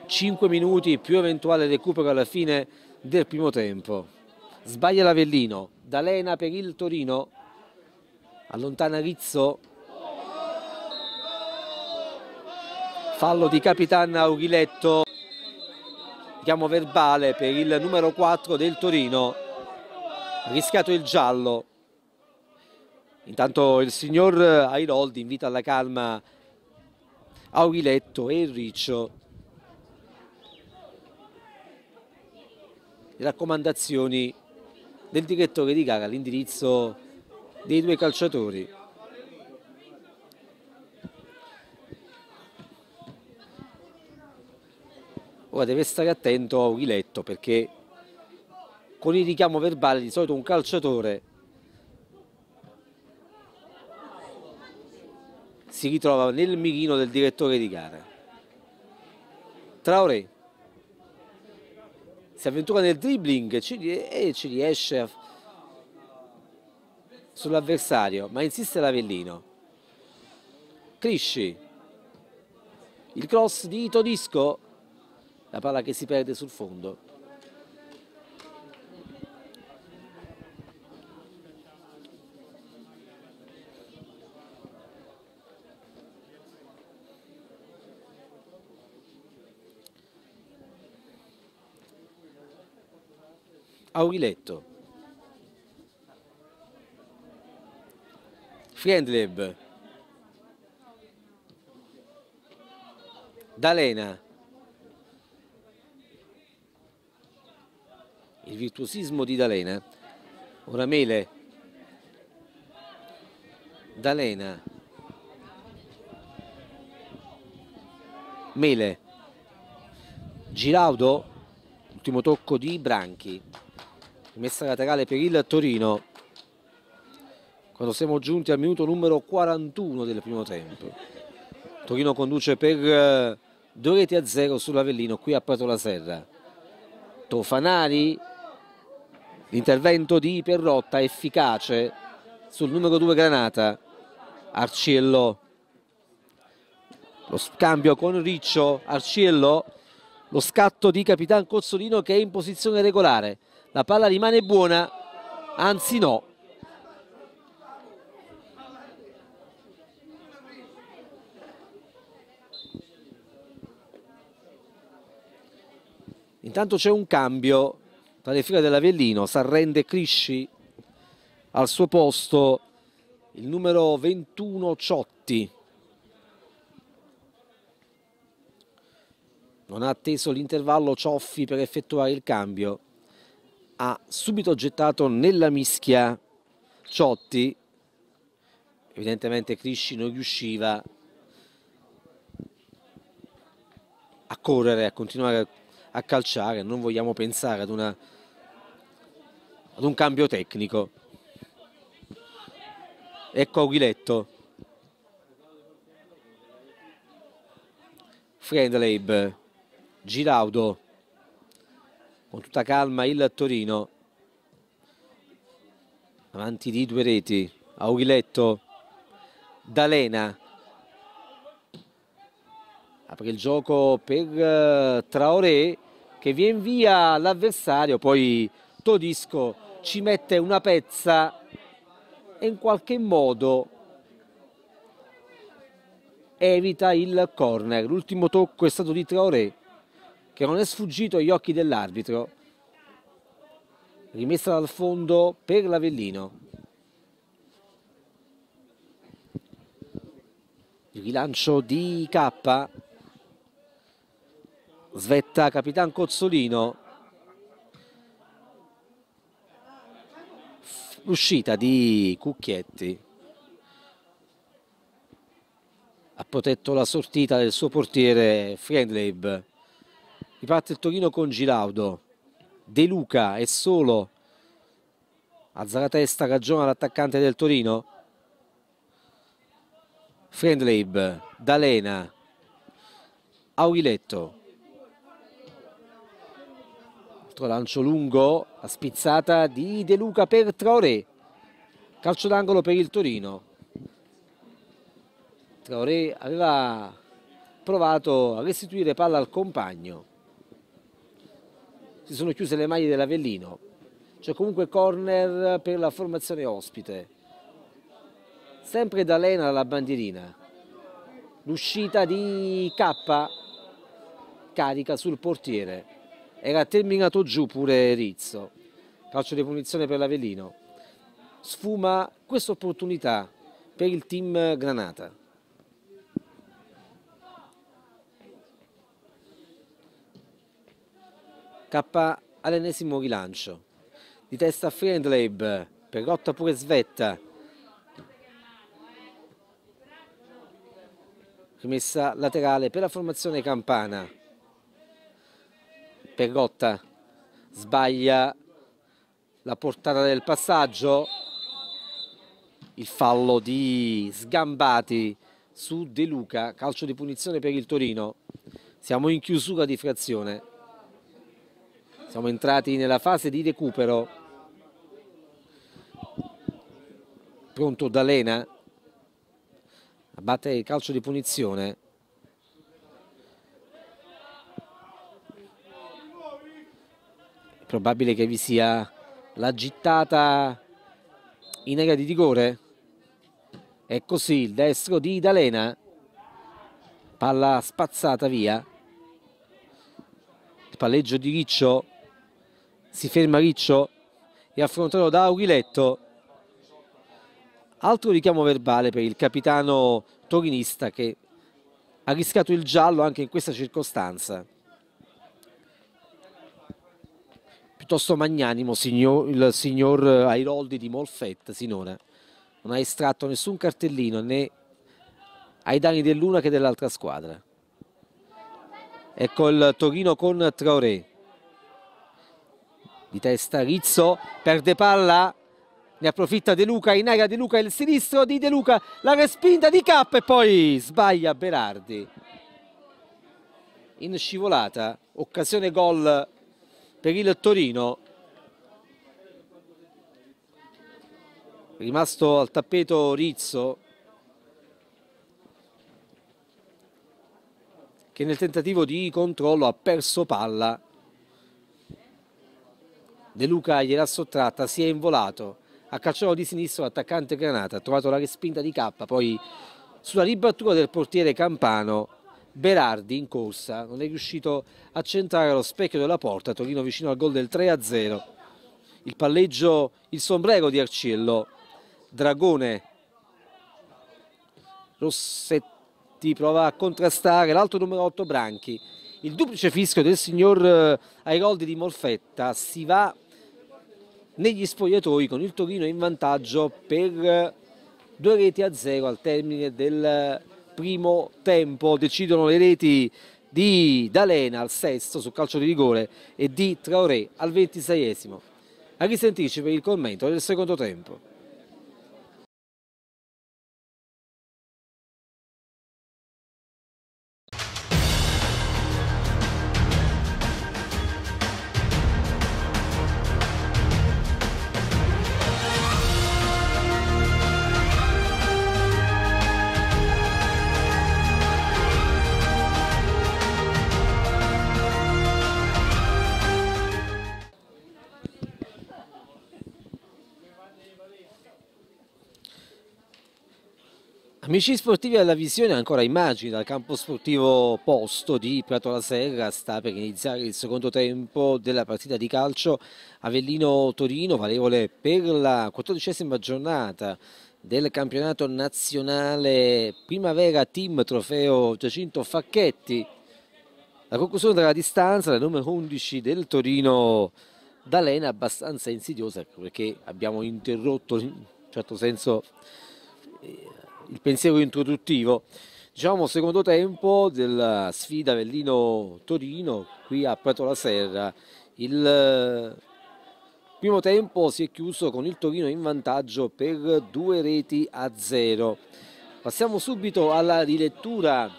5 minuti più eventuale recupero alla fine del primo tempo. Sbaglia l'Avellino, D'Alena per il Torino, allontana Rizzo, fallo di Capitan Auriletto, chiamo verbale per il numero 4 del Torino, rischiato il giallo. Intanto il signor Airoldi invita alla calma Auriletto e Riccio le raccomandazioni del direttore di gara all'indirizzo dei due calciatori. Ora deve stare attento Auriletto perché con il richiamo verbale di solito un calciatore si ritrova nel mirino del direttore di gara. Traoré si avventura nel dribbling e ci riesce sull'avversario, ma insiste l'Avellino. Crisci, il cross di Todisco, la palla che si perde sul fondo. Auriletto Friendleb D'Alena. Il virtuosismo di D'Alena. Ora Mele. D'Alena. Mele. Giraudo. Ultimo tocco di Branchi messa laterale per il Torino quando siamo giunti al minuto numero 41 del primo tempo. Torino conduce per eh, due reti a zero sull'Avellino qui a Prato la Serra. Tofanari l'intervento di Perrotta efficace sul numero 2 Granata Arciello. Lo scambio con Riccio Arciello lo scatto di Capitan Cozzolino che è in posizione regolare la palla rimane buona anzi no. Intanto c'è un cambio tra le file dell'Avellino s'arrende Crisci al suo posto il numero 21 Ciotti. Non ha atteso l'intervallo Cioffi per effettuare il cambio ha subito gettato nella mischia Ciotti. Evidentemente Crisci non riusciva a correre, a continuare a calciare. Non vogliamo pensare ad, una, ad un cambio tecnico. Ecco Aguiletto Friendleib Giraudo con tutta calma il Torino. Avanti di due reti. Auriletto D'Alena. Apre il gioco per uh, Traoré che viene via l'avversario poi Todisco ci mette una pezza. E in qualche modo evita il corner. L'ultimo tocco è stato di Traoré che non è sfuggito agli occhi dell'arbitro. Rimessa dal fondo per l'Avellino. Il rilancio di K. Svetta Capitan Cozzolino. L'uscita di Cucchietti. Ha protetto la sortita del suo portiere Friendleib riparte il Torino con Giraudo. De Luca è solo. Alza la testa ragiona l'attaccante del Torino. Friendleib D'Alena Auriletto altro lancio lungo la spizzata di De Luca per Traoré. Calcio d'angolo per il Torino. Traoré aveva provato a restituire palla al compagno si sono chiuse le maglie dell'Avellino. C'è comunque corner per la formazione ospite. Sempre da Lena alla bandierina. L'uscita di K carica sul portiere. Era terminato giù pure Rizzo. Calcio di punizione per l'Avellino. Sfuma questa opportunità per il team Granata K all'ennesimo rilancio. Di testa Friendleib per rotta pure Svetta. Rimessa laterale per la formazione Campana. Perrotta sbaglia la portata del passaggio. Il fallo di Sgambati su De Luca calcio di punizione per il Torino. Siamo in chiusura di frazione siamo entrati nella fase di recupero. Pronto D'Alena a battere il calcio di punizione. Probabile che vi sia la gittata in area di rigore. È così il destro di D'Alena. Palla spazzata via. Il palleggio di Riccio si ferma Riccio e affrontato da Auriletto. Altro richiamo verbale per il capitano torinista che ha rischiato il giallo anche in questa circostanza. Piuttosto magnanimo signor, il signor Airoldi di Molfetta sinora. Non ha estratto nessun cartellino né ai danni dell'una che dell'altra squadra. Ecco il Torino con Traoré di testa Rizzo, perde palla, ne approfitta De Luca, in area De Luca il sinistro di De Luca, la respinta di K e poi sbaglia Berardi. In scivolata, occasione gol per il Torino. Rimasto al tappeto Rizzo, che nel tentativo di controllo ha perso palla De Luca gliel'ha sottratta, si è involato, ha calciato di sinistro l'attaccante Granata, ha trovato la respinta di K, poi sulla ribattuta del portiere Campano Berardi in corsa. Non è riuscito a centrare lo specchio della porta, Torino vicino al gol del 3-0. Il palleggio, il sombrero di Arciello, Dragone, Rossetti prova a contrastare l'altro numero 8 Branchi, il duplice fischio del signor eh, Airoldi di Molfetta si va negli spogliatoi con il Torino in vantaggio per due reti a zero al termine del primo tempo. Decidono le reti di D'Alena al sesto sul calcio di rigore e di Traoré al ventiseiesimo. A risentirci per il commento del secondo tempo Amici sportivi alla visione, ancora immagini dal campo sportivo posto di Prato la Serra, sta per iniziare il secondo tempo della partita di calcio. Avellino-Torino, valevole per la quattordicesima giornata del campionato nazionale. Primavera Team Trofeo Giacinto Facchetti. La conclusione della distanza, la numero 11 del Torino. D'Alena, abbastanza insidiosa perché abbiamo interrotto in un certo senso il pensiero introduttivo. Diciamo secondo tempo della sfida Avellino-Torino qui a Prato la Serra. Il eh, primo tempo si è chiuso con il Torino in vantaggio per due reti a zero. Passiamo subito alla rilettura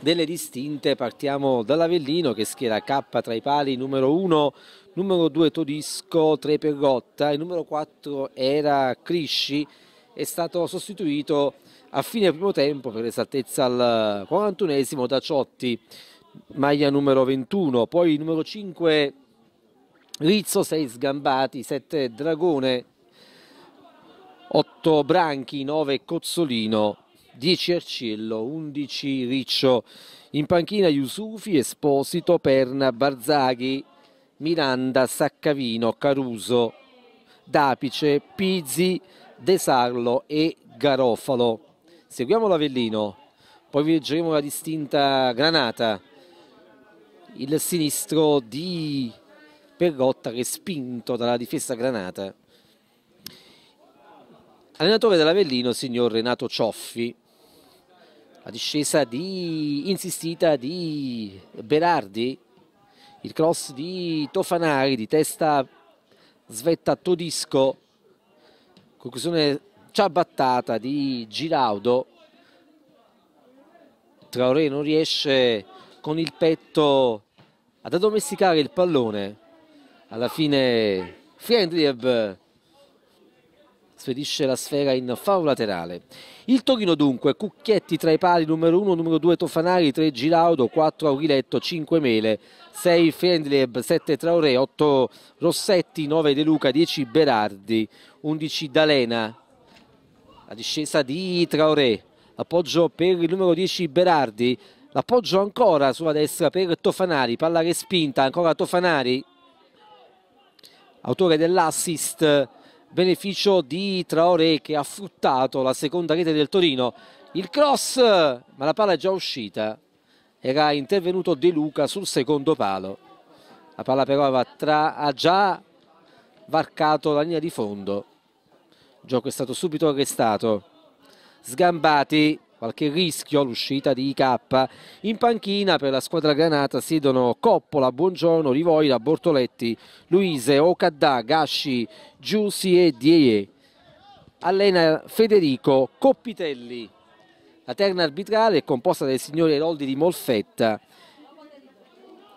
delle distinte, partiamo dall'Avellino che schiera K tra i pali numero 1, numero 2 Todisco, 3 Perrotta, il numero 4 era Crisci, è stato sostituito a fine primo tempo per esattezza al 41esimo da Ciotti maglia numero 21 poi numero 5 Rizzo 6 Sgambati 7 Dragone 8 Branchi 9 Cozzolino 10 Arciello 11 Riccio. In panchina Yusufi, Esposito, Perna, Barzaghi Miranda, Saccavino, Caruso Dapice, Pizzi, De Sarlo e Garofalo. Seguiamo l'Avellino poi vi leggeremo la distinta Granata. Il sinistro di Perrotta respinto dalla difesa Granata. Allenatore dell'Avellino signor Renato Cioffi. La discesa di insistita di Berardi. Il cross di Tofanari di testa svetta Todisco conclusione ciabattata di Giraudo. Traoré non riesce con il petto ad addomesticare il pallone. Alla fine Friendliev spedisce la sfera in fallo laterale. Il Torino dunque, Cucchietti tra i pali numero 1, numero 2 Tofanari, 3 Giraudo, 4 Auriletto, 5 Mele, 6 Fendleb, 7 Traoré, 8 Rossetti, 9 De Luca, 10 Berardi, 11 D'Alena, la discesa di Traoré, appoggio per il numero 10 Berardi, l'appoggio ancora sulla destra per Tofanari, palla respinta, ancora Tofanari, autore dell'assist beneficio di Traoré che ha fruttato la seconda rete del Torino. Il cross ma la palla è già uscita. Era intervenuto De Luca sul secondo palo. La palla però tra, ha già varcato la linea di fondo. Il gioco è stato subito arrestato. Sgambati qualche rischio l'uscita di K. In panchina per la squadra granata siedono Coppola, Buongiorno, Rivoira, Bortoletti, Luise, Okadà, Gasci, Giussi e Die allena Federico Coppitelli. La terna arbitrale è composta dai signori Eroldi di Molfetta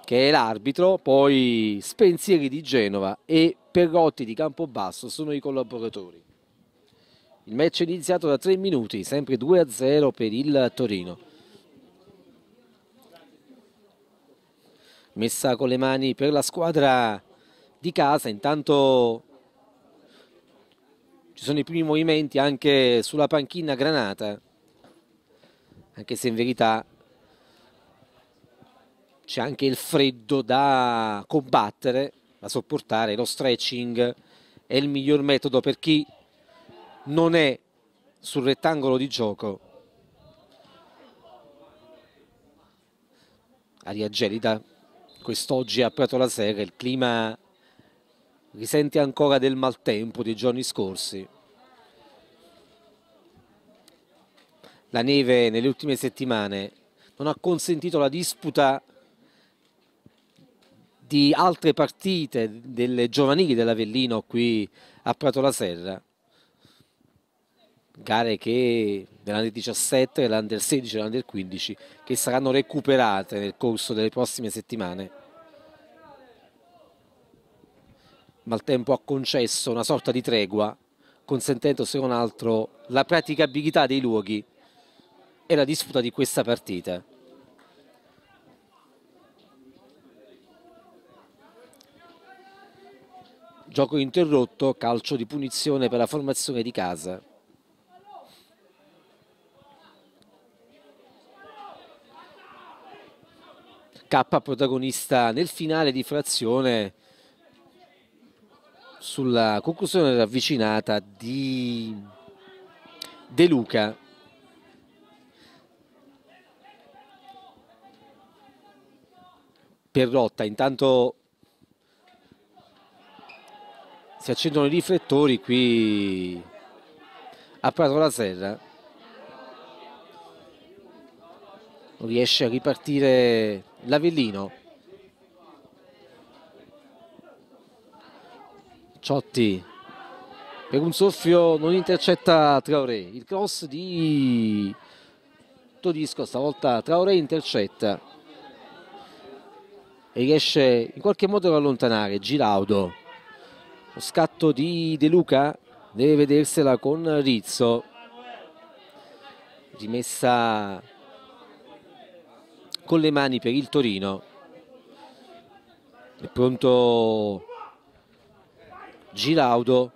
che è l'arbitro, poi Spensieri di Genova e Perrotti di Campobasso sono i collaboratori il match è iniziato da 3 minuti, sempre 2-0 per il Torino. Messa con le mani per la squadra di casa, intanto ci sono i primi movimenti anche sulla panchina granata, anche se in verità c'è anche il freddo da combattere, da sopportare, lo stretching è il miglior metodo per chi non è sul rettangolo di gioco. Aria gelida quest'oggi a Prato la Serra il clima risente ancora del maltempo dei giorni scorsi. La neve nelle ultime settimane non ha consentito la disputa di altre partite delle giovanili dell'Avellino qui a Prato la Serra gare che dell'Under 17, dell'Under 16 e dell'Under 15 che saranno recuperate nel corso delle prossime settimane. Maltempo ha concesso una sorta di tregua consentendo se non altro la praticabilità dei luoghi e la disputa di questa partita. Gioco interrotto, calcio di punizione per la formazione di casa. K protagonista nel finale di frazione sulla conclusione ravvicinata di De Luca. Perrotta intanto si accendono i riflettori qui a Prato la Serra. Non riesce a ripartire l'Avellino. Ciotti. Per un soffio non intercetta Traoré. Il cross di Todisco stavolta Traoré intercetta. E riesce in qualche modo ad allontanare Giraudo. Lo scatto di De Luca deve vedersela con Rizzo. Rimessa con le mani per il Torino. È pronto Giraudo.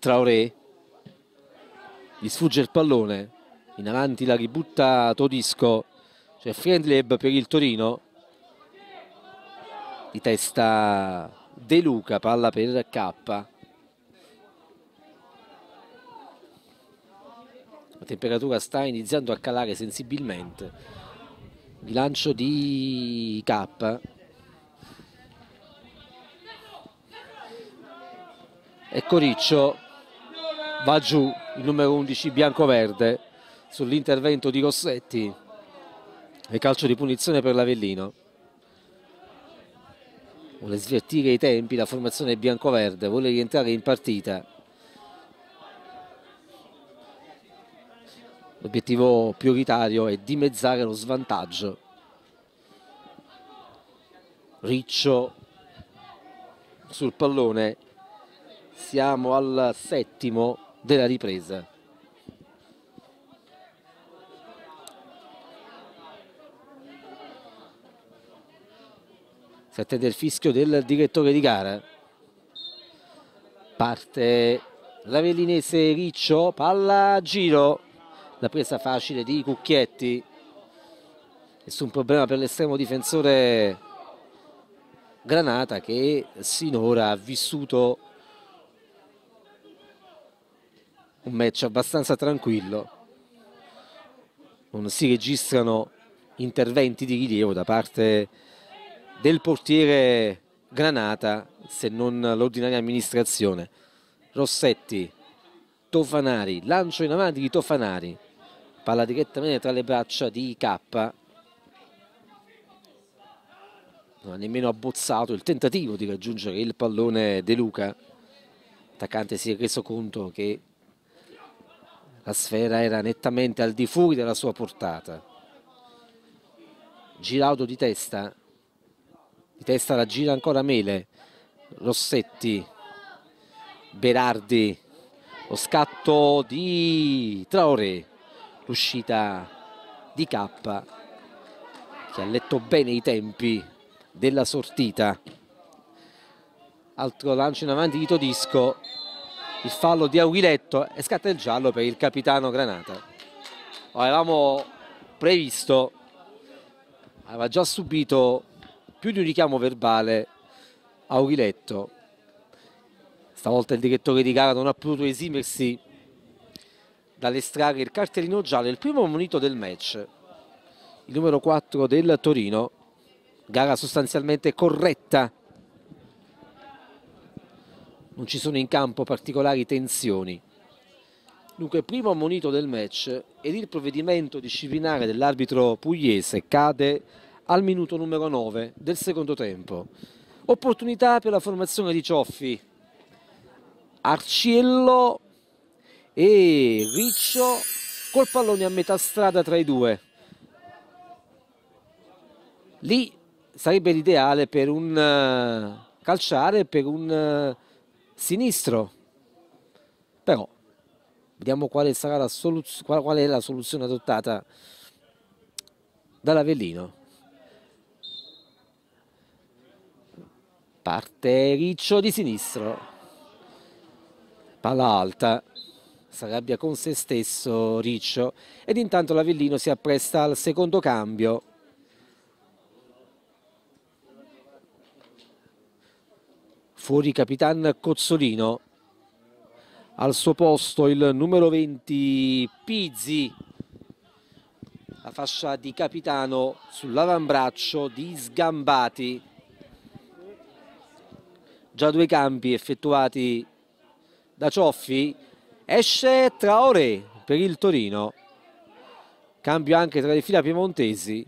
Traoré. Gli sfugge il pallone. In avanti la ributta Todisco. C'è Friendleb per il Torino. Di testa De Luca palla per K temperatura sta iniziando a calare sensibilmente. Bilancio di K. Ecco Riccio. Va giù il numero 11 bianco-verde sull'intervento di Rossetti. E calcio di punizione per l'Avellino. Vuole svertire i tempi la formazione bianco-verde vuole rientrare in partita l'obiettivo prioritario è dimezzare lo svantaggio Riccio sul pallone siamo al settimo della ripresa. Si attende il fischio del direttore di gara. Parte l'Avellinese Riccio, palla a giro, la presa facile di Cucchietti. Nessun problema per l'estremo difensore Granata che sinora ha vissuto un match abbastanza tranquillo. Non si registrano interventi di rilievo da parte del portiere Granata se non l'ordinaria amministrazione. Rossetti Tofanari lancio in avanti di Tofanari palla direttamente tra le braccia di K. Non ha nemmeno abbozzato il tentativo di raggiungere il pallone De Luca. L'attaccante si è reso conto che la sfera era nettamente al di fuori della sua portata. Giraudo di testa, di testa la gira ancora Mele, Rossetti, Berardi, lo scatto di Traoré, l'uscita di K che ha letto bene i tempi della sortita. Altro lancio in avanti di Todisco il fallo di Aguiletto e scatta il giallo per il capitano Granata. Avevamo previsto, aveva già subito più di un richiamo verbale Aguiletto. Stavolta il direttore di gara non ha potuto esimersi dall'estrarre il cartellino giallo, il primo monito del match, il numero 4 del Torino, gara sostanzialmente corretta non ci sono in campo particolari tensioni. Dunque, primo ammonito del match ed il provvedimento disciplinare dell'arbitro pugliese cade al minuto numero 9 del secondo tempo. Opportunità per la formazione di Cioffi. Arciello e Riccio col pallone a metà strada tra i due. Lì sarebbe l'ideale per un uh, calciare, per un uh, sinistro. Però vediamo quale sarà la soluzione, qual è la soluzione adottata dall'Avellino. Parte Riccio di sinistro. Palla alta. S'arrabbia con se stesso Riccio. Ed intanto l'Avellino si appresta al secondo cambio. fuori Capitan Cozzolino. Al suo posto il numero 20 Pizzi. La fascia di capitano sull'avambraccio di Sgambati. Già due campi effettuati da Cioffi esce Traoré per il Torino cambio anche tra le fila piemontesi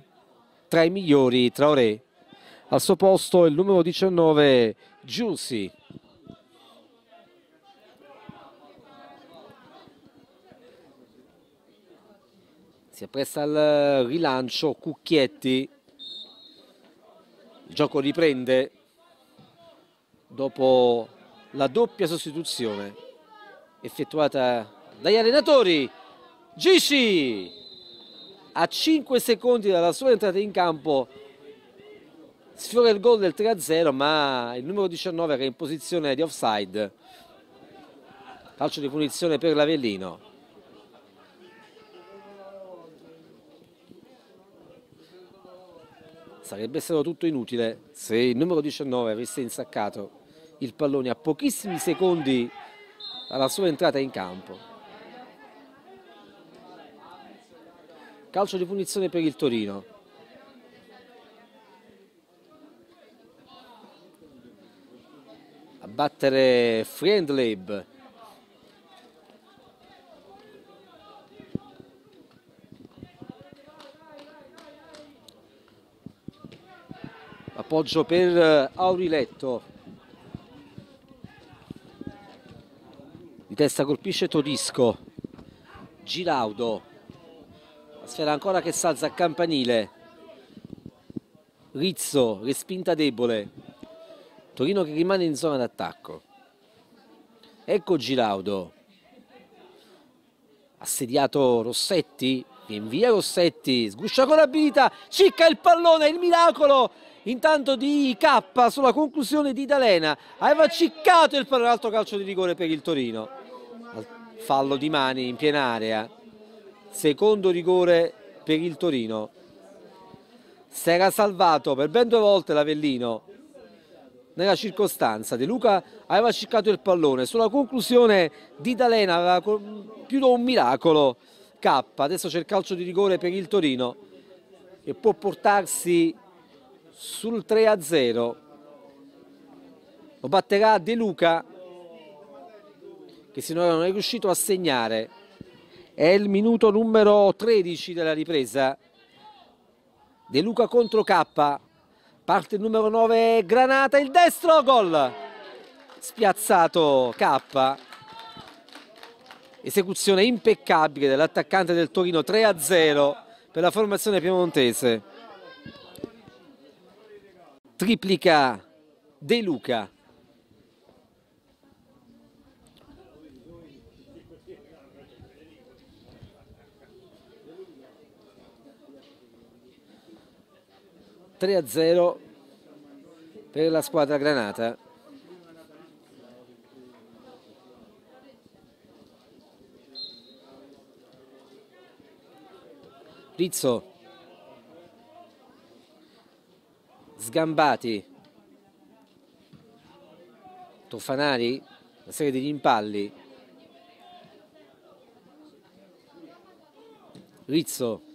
tra i migliori Traoré al suo posto il numero 19 Giussi. Si appresta al rilancio Cucchietti. Il gioco riprende dopo la doppia sostituzione effettuata dagli allenatori. Gishi a 5 secondi dalla sua entrata in campo sfiora il gol del 3-0 ma il numero 19 era in posizione di offside calcio di punizione per l'Avellino sarebbe stato tutto inutile se il numero 19 avesse insaccato il pallone a pochissimi secondi dalla sua entrata in campo. Calcio di punizione per il Torino. A battere Friendleb appoggio per Auriletto di testa colpisce Todisco. Giraudo. Sfera ancora che salza a campanile. Rizzo, respinta debole. Torino che rimane in zona d'attacco. Ecco Giraudo. Assediato Rossetti invia Rossetti sguscia con abilità cicca il pallone, il miracolo. Intanto di K sulla conclusione di D'Alena. Aveva ciccato il pallone alto calcio di rigore per il Torino fallo di mani in piena area. Secondo rigore per il Torino. Si era salvato per ben due volte l'Avellino. Nella circostanza De Luca aveva cercato il pallone. Sulla conclusione di D'Alena aveva compiuto un miracolo. K adesso c'è il calcio di rigore per il Torino. E può portarsi sul 3 a 0 lo batterà De Luca che sinora non è riuscito a segnare. È il minuto numero 13 della ripresa. De Luca contro K. Parte il numero 9 Granata il destro gol. Spiazzato K. Esecuzione impeccabile dell'attaccante del Torino 3 a 0 per la formazione piemontese. Triplica De Luca 3 a 0 per la squadra granata. Rizzo. Sgambati. Toffanari una serie di impalli. Rizzo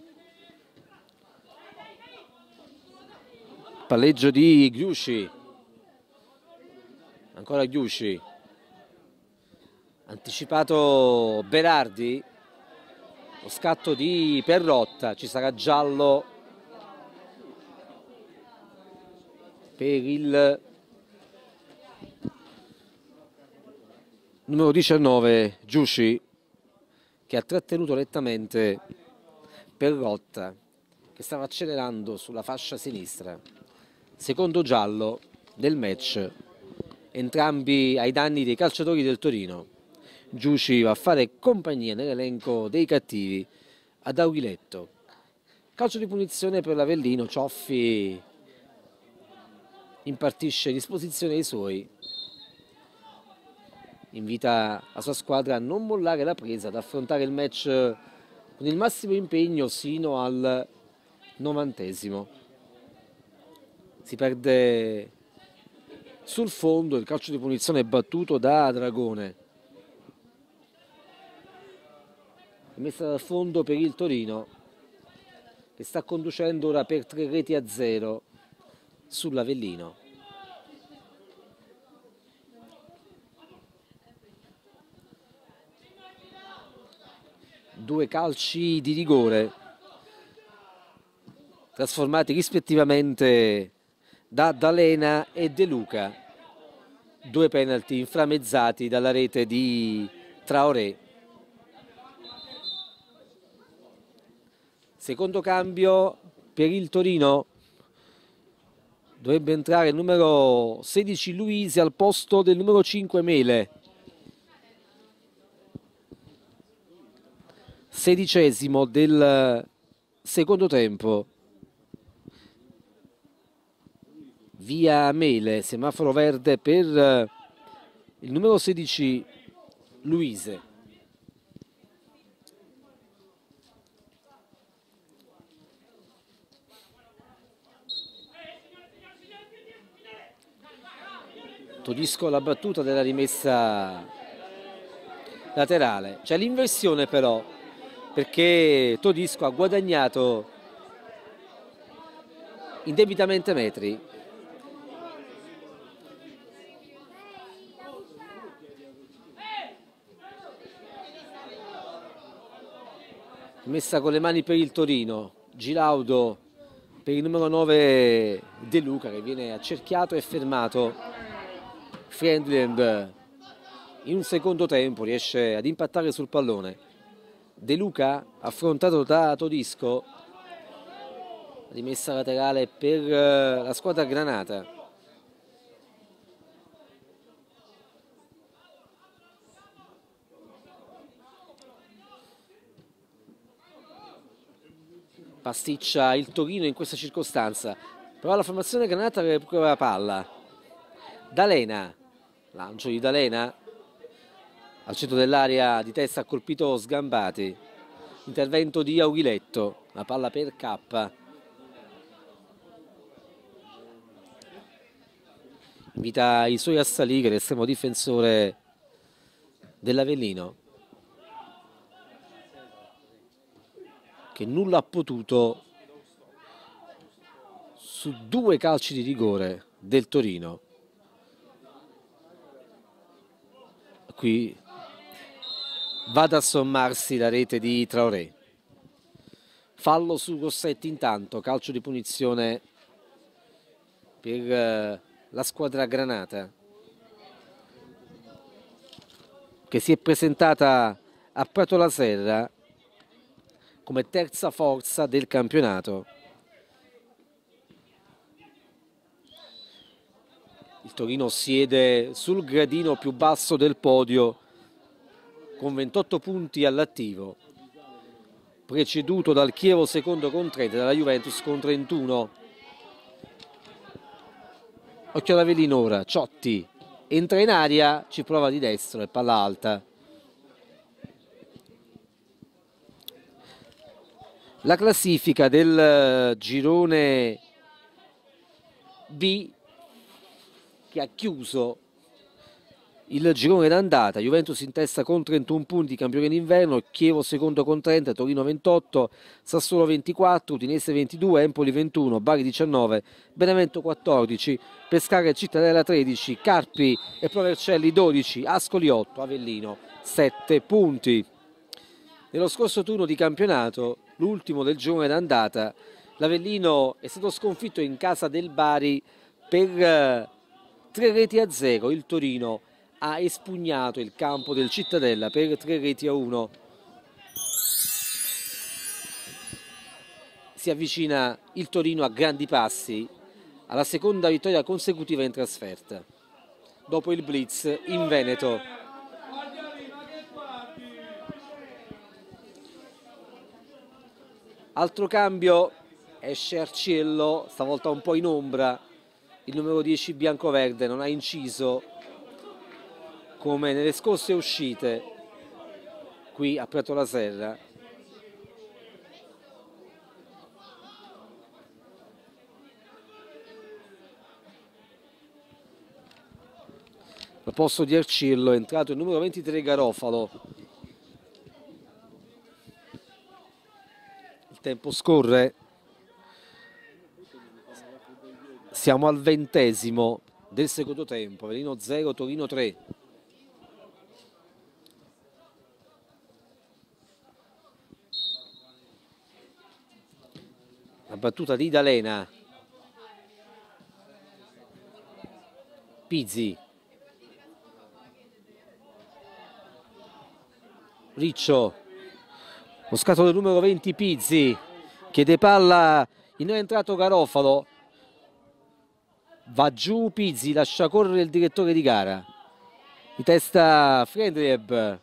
palleggio di Ghiusci. Ancora Ghiusci. Anticipato Berardi. Lo scatto di Perrotta. Ci sarà giallo per il numero 19 Giusci che ha trattenuto lettamente Perrotta che stava accelerando sulla fascia sinistra secondo giallo del match, entrambi ai danni dei calciatori del Torino. Giuci va a fare compagnia nell'elenco dei cattivi ad Auriletto. Calcio di punizione per l'Avellino, Cioffi impartisce disposizione ai suoi, invita la sua squadra a non mollare la presa, ad affrontare il match con il massimo impegno sino al novantesimo si perde sul fondo il calcio di punizione battuto da Dragone. Messa dal fondo per il Torino che sta conducendo ora per tre reti a zero sull'Avellino. Due calci di rigore trasformati rispettivamente da D'Alena e De Luca. Due penalty inframezzati dalla rete di Traoré. Secondo cambio per il Torino. dovrebbe entrare il numero 16 Luisi al posto del numero 5 Mele sedicesimo del secondo tempo via Mele semaforo verde per il numero 16 Luise Todisco la battuta della rimessa laterale. C'è l'inversione però, perché Todisco ha guadagnato indebitamente metri. Messa con le mani per il Torino, Giraudo per il numero 9 De Luca che viene accerchiato e fermato Friendland in un secondo tempo riesce ad impattare sul pallone. De Luca affrontato da Todisco, rimessa laterale per eh, la squadra Granata. Pasticcia il Torino in questa circostanza, però la formazione Granata recupera la palla. D'Alena lancio di D'Alena. Al centro dell'area di testa ha colpito Sgambati. Intervento di Auriletto la palla per K. Invita i suoi a salire l'estremo difensore dell'Avellino che nulla ha potuto su due calci di rigore del Torino qui vada a sommarsi la rete di Traoré. Fallo su Rossetti intanto, calcio di punizione per eh, la squadra Granata che si è presentata a Prato la Serra come terza forza del campionato. Il Torino siede sul gradino più basso del podio con 28 punti all'attivo, preceduto dal Chievo secondo con 30 dalla Juventus con 31. Occhio alla Vellinora, Ciotti entra in aria, ci prova di destro e palla alta. La classifica del girone B che ha chiuso il girone d'andata, Juventus in testa con 31 punti, campione d'inverno, Chievo secondo con 30, Torino 28, Sassuolo 24, Udinese 22, Empoli 21, Bari 19, Benevento 14, Pescara e Cittadella 13, Carpi e Provercelli 12, Ascoli 8, Avellino 7 punti. Nello scorso turno di campionato, l'ultimo del girone d'andata, l'Avellino è stato sconfitto in casa del Bari per tre reti a zero. Il Torino ha espugnato il campo del Cittadella per tre reti a uno. Si avvicina il Torino a grandi passi alla seconda vittoria consecutiva in trasferta. Dopo il blitz in Veneto altro cambio esce Arciello stavolta un po' in ombra. Il numero 10 bianco-verde non ha inciso come nelle scorse uscite. Qui a Prato la Serra. Al posto di Arcillo è entrato il numero 23 Garofalo tempo scorre Siamo al ventesimo del secondo tempo, Verino 0, Torino 3. La battuta di D'Alena. Pizzi. Riccio. Lo scatto del numero 20 Pizzi. Chiede palla, in è entrato Garofalo. Va giù Pizzi, lascia correre il direttore di gara. Di testa Fredreb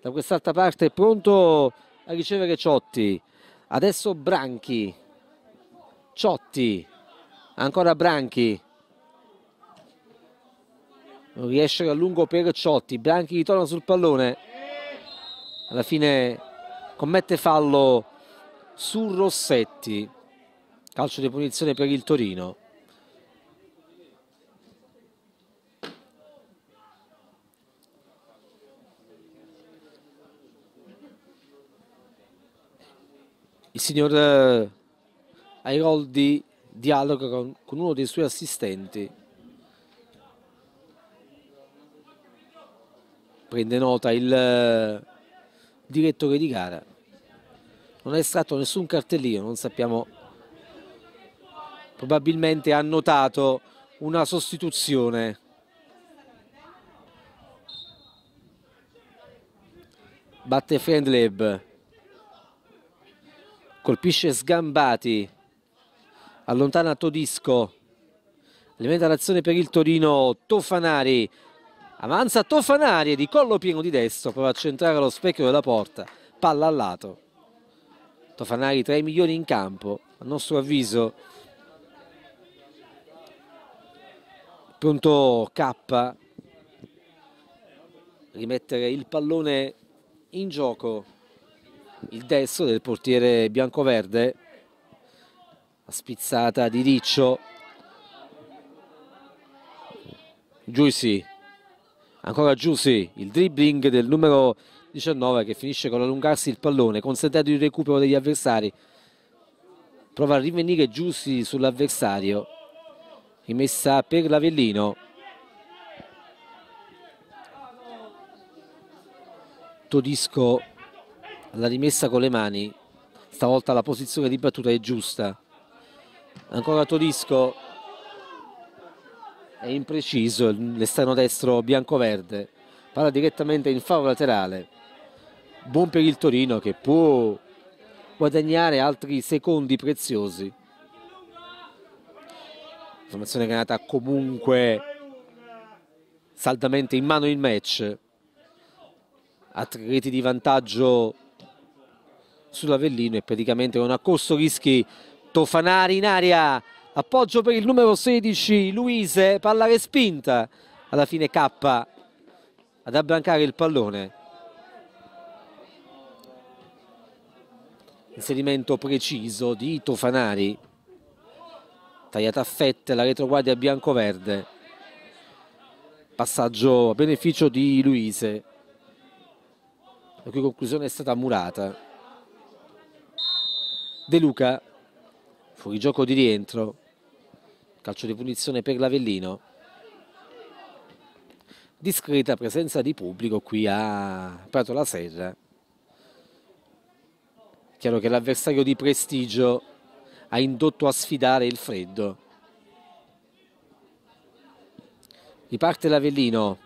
da quest'altra parte è pronto a ricevere Ciotti. Adesso Branchi. Ciotti. Ancora Branchi. Non riesce a lungo per Ciotti. Branchi ritorna sul pallone. Alla fine commette fallo su Rossetti. Calcio di punizione per il Torino. Il signor eh, Airoldi dialoga con, uno dei suoi assistenti. Prende nota il eh, direttore di gara. Non è estratto nessun cartellino non sappiamo. Probabilmente ha notato una sostituzione. Batte Friendleb. Colpisce Sgambati. Allontana Todisco. Alimenta l'azione per il Torino Tofanari avanza Tofanari di collo pieno di destro prova a centrare lo specchio della porta. Palla al lato. Tofanari tra i migliori in campo. A nostro avviso pronto K. Rimettere il pallone in gioco il destro del portiere biancoverde. La spizzata di Riccio. Giussi ancora Giussi il dribbling del numero 19 che finisce con allungarsi il pallone consentendo il recupero degli avversari. Prova a rivenire Giussi sull'avversario rimessa per l'Avellino. Todisco la rimessa con le mani. Stavolta la posizione di battuta è giusta. Ancora Todisco è impreciso l'esterno destro bianco-verde. Palla direttamente in faro laterale. Buon per il Torino che può guadagnare altri secondi preziosi. Formazione che è nata comunque saldamente in mano il match. A tre reti di vantaggio sull'Avellino e praticamente non ha corso rischi Tofanari in aria appoggio per il numero 16 Luise palla respinta. Alla fine K ad abbrancare il pallone. Inserimento preciso di Tofanari. Tagliata a fette la retroguardia bianco-verde. Passaggio a beneficio di Luise. La cui conclusione è stata murata. De Luca. Fuori gioco di rientro calcio di punizione per l'Avellino. Discreta presenza di pubblico qui a Prato la Serra. Chiaro che l'avversario di prestigio ha indotto a sfidare il freddo. Riparte l'Avellino.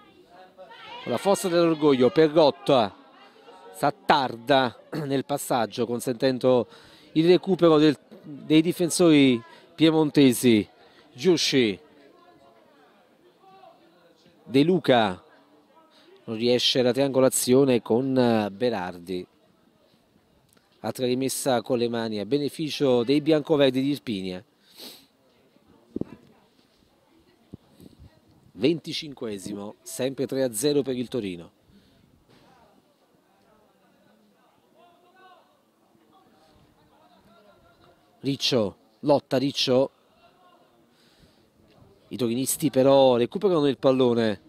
Con la forza dell'orgoglio per Rotta s'attarda nel passaggio consentendo il recupero del, dei difensori piemontesi Giusci. De Luca. Non riesce la triangolazione con eh, Berardi. Altra rimessa con le mani a beneficio dei biancoverdi di Irpinia. 25esimo sempre 3-0 per il Torino. Riccio, lotta Riccio. I torinisti però recuperano il pallone.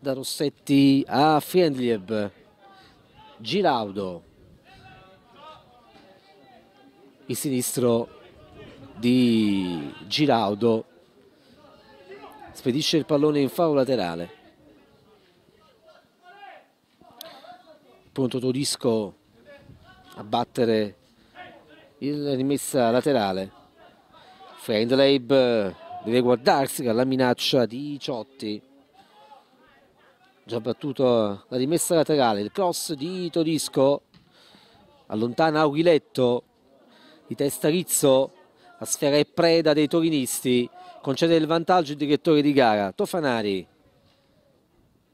Da Rossetti a Friendlieb. Giraudo. Il sinistro di Giraudo spedisce il pallone in faro laterale. Pronto Todisco a battere il rimessa laterale Friendleib deve guardarsi alla minaccia di Ciotti. Già battuto la rimessa laterale il cross di Todisco. Allontana Auriletto di testa Rizzo la sfera è preda dei torinisti. Concede il vantaggio il direttore di gara Tofanari.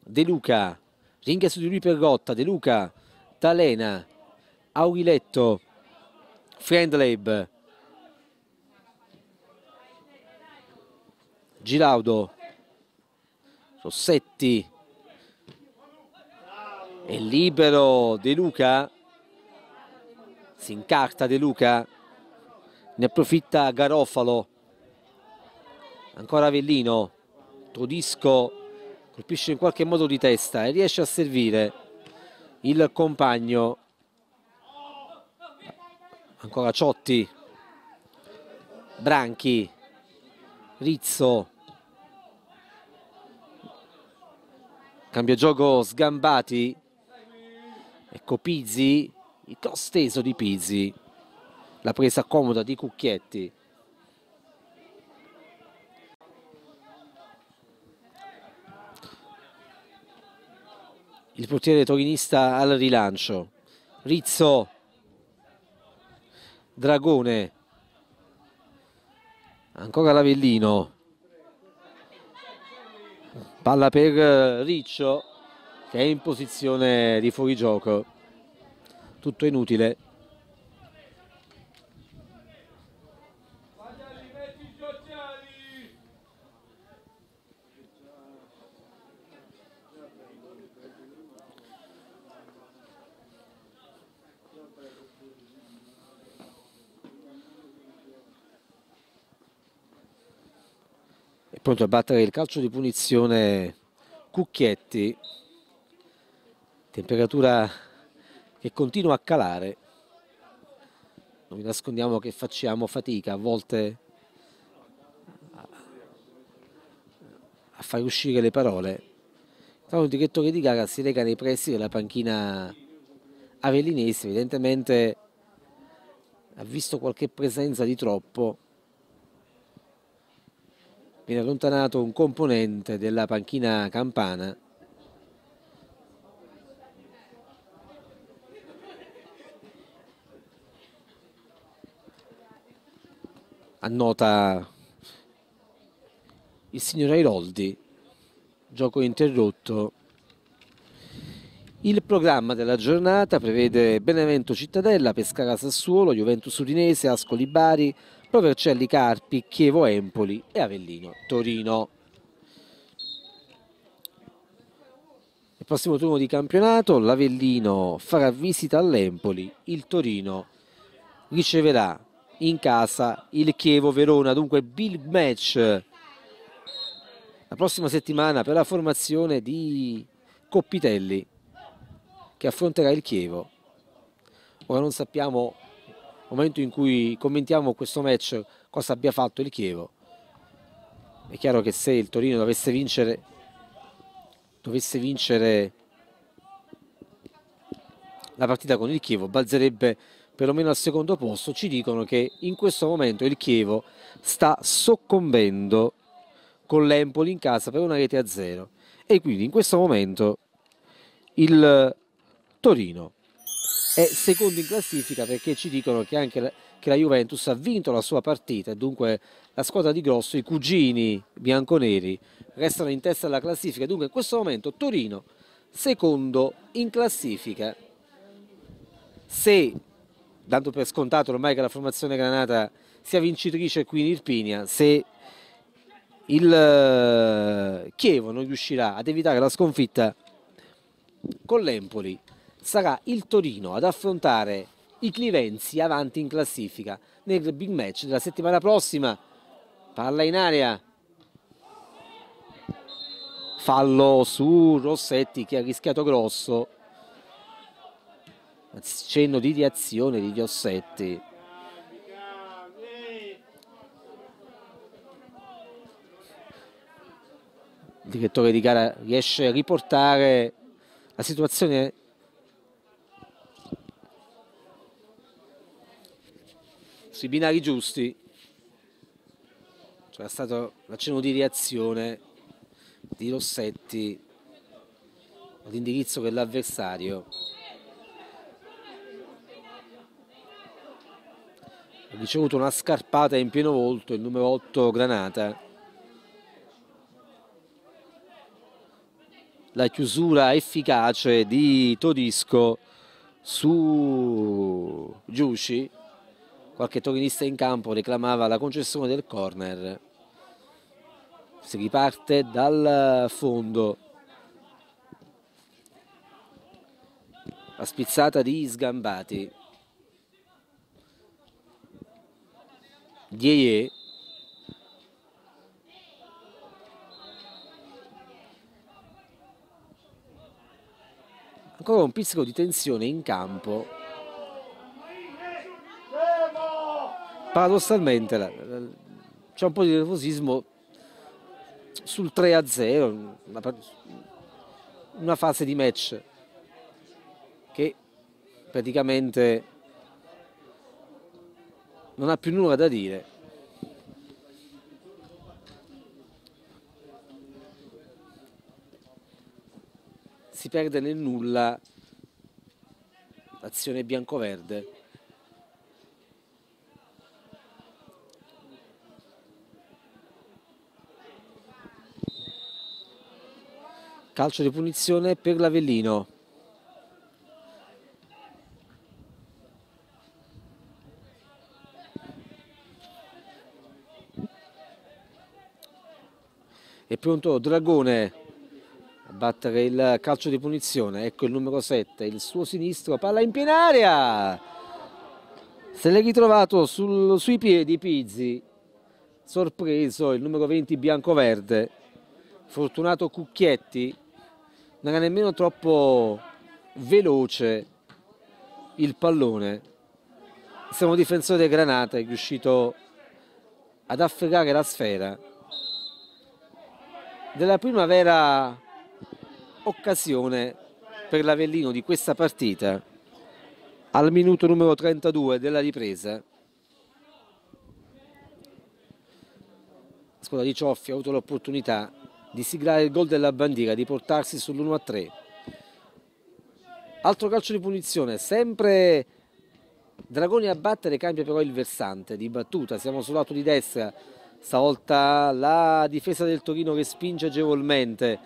De Luca ringhia su di lui per Rotta. De Luca Talena Auriletto Friendlab Giraudo. Rossetti è libero De Luca? Si incarta De Luca? Ne approfitta Garofalo? Ancora Avellino? Todisco? Colpisce in qualche modo di testa e riesce a servire il compagno. Ancora Ciotti. Branchi. Rizzo cambio gioco sgambati. Ecco Pizzi il cross di Pizzi. La presa comoda di Cucchietti. Il portiere torinista al rilancio. Rizzo. Dragone. Ancora l'Avellino palla per Riccio che è in posizione di fuorigioco. Tutto inutile è pronto a battere il calcio di punizione Cucchietti. Temperatura che continua a calare. Non vi nascondiamo che facciamo fatica a volte a far uscire le parole. Il direttore di gara si lega nei pressi della panchina avellinese evidentemente ha visto qualche presenza di troppo viene allontanato un componente della panchina campana. Annota il signor Airoldi gioco interrotto. Il programma della giornata prevede Benevento Cittadella, Pescara Sassuolo, Juventus Udinese, Ascoli Bari, Provercelli Carpi, Chievo Empoli e Avellino Torino. Il prossimo turno di campionato l'Avellino farà visita all'Empoli, il Torino riceverà in casa il Chievo Verona, dunque big match la prossima settimana per la formazione di Coppitelli che affronterà il Chievo. Ora non sappiamo momento in cui commentiamo questo match cosa abbia fatto il Chievo? È chiaro che se il Torino dovesse vincere dovesse vincere la partita con il Chievo balzerebbe perlomeno al secondo posto. Ci dicono che in questo momento il Chievo sta soccombendo con l'Empoli in casa per una rete a zero. E quindi in questo momento il Torino è secondo in classifica perché ci dicono che anche la, che la Juventus ha vinto la sua partita e dunque la squadra di Grosso, i cugini bianconeri restano in testa alla classifica, dunque in questo momento Torino secondo in classifica. Se, dando per scontato ormai che la formazione granata sia vincitrice qui in Irpinia, se il eh, Chievo non riuscirà ad evitare la sconfitta con l'Empoli sarà il Torino ad affrontare i Clivenzi avanti in classifica nel big match della settimana prossima. Palla in area. Fallo su Rossetti che ha rischiato grosso. Cenno di reazione di Rossetti. Il direttore di gara riesce a riportare la situazione sui binari giusti. C'era stato l'accenno di reazione di Rossetti all'indirizzo dell'avversario. Ha ricevuto una scarpata in pieno volto il numero 8 Granata. La chiusura efficace di Todisco su Giusci qualche torinista in campo reclamava la concessione del corner. Si riparte dal fondo. La spizzata di Sgambati. Dieye. Ancora un pizzico di tensione in campo paradossalmente c'è un po' di nervosismo sul 3 a 0 una, una fase di match che praticamente non ha più nulla da dire si perde nel nulla l'azione bianco-verde. Calcio di punizione per l'Avellino. È pronto Dragone battere il calcio di punizione. Ecco il numero 7 il suo sinistro palla in piena area. Se l'è ritrovato sul, sui piedi Pizzi. Sorpreso il numero 20 bianco-verde fortunato Cucchietti non era nemmeno troppo veloce il pallone siamo difensore del Granata è riuscito ad afferrare la sfera della primavera occasione per l'Avellino di questa partita al minuto numero 32 della ripresa. La squadra di Cioffi ha avuto l'opportunità di siglare il gol della bandiera, di portarsi sull'1 a 3. Altro calcio di punizione, sempre Dragoni a battere, cambia però il versante di battuta, siamo sul lato di destra, stavolta la difesa del Torino che spinge agevolmente.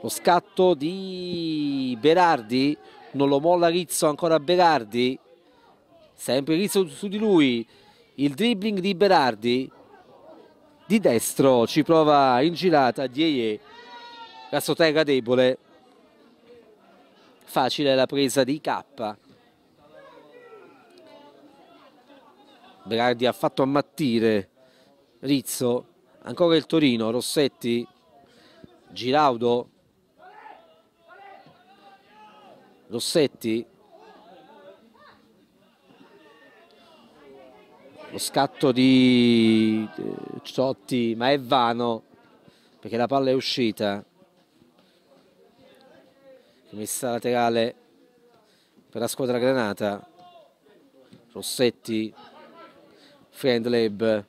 Lo scatto di Berardi non lo molla Rizzo ancora Berardi. Sempre Rizzo su di lui. Il dribbling di Berardi di destro ci prova in girata Dieye la sotterra debole. Facile la presa di K. Berardi ha fatto ammattire Rizzo ancora il Torino Rossetti Giraudo. Rossetti lo scatto di Ciotti ma è vano perché la palla è uscita. Messa laterale per la squadra granata. Rossetti Friendleb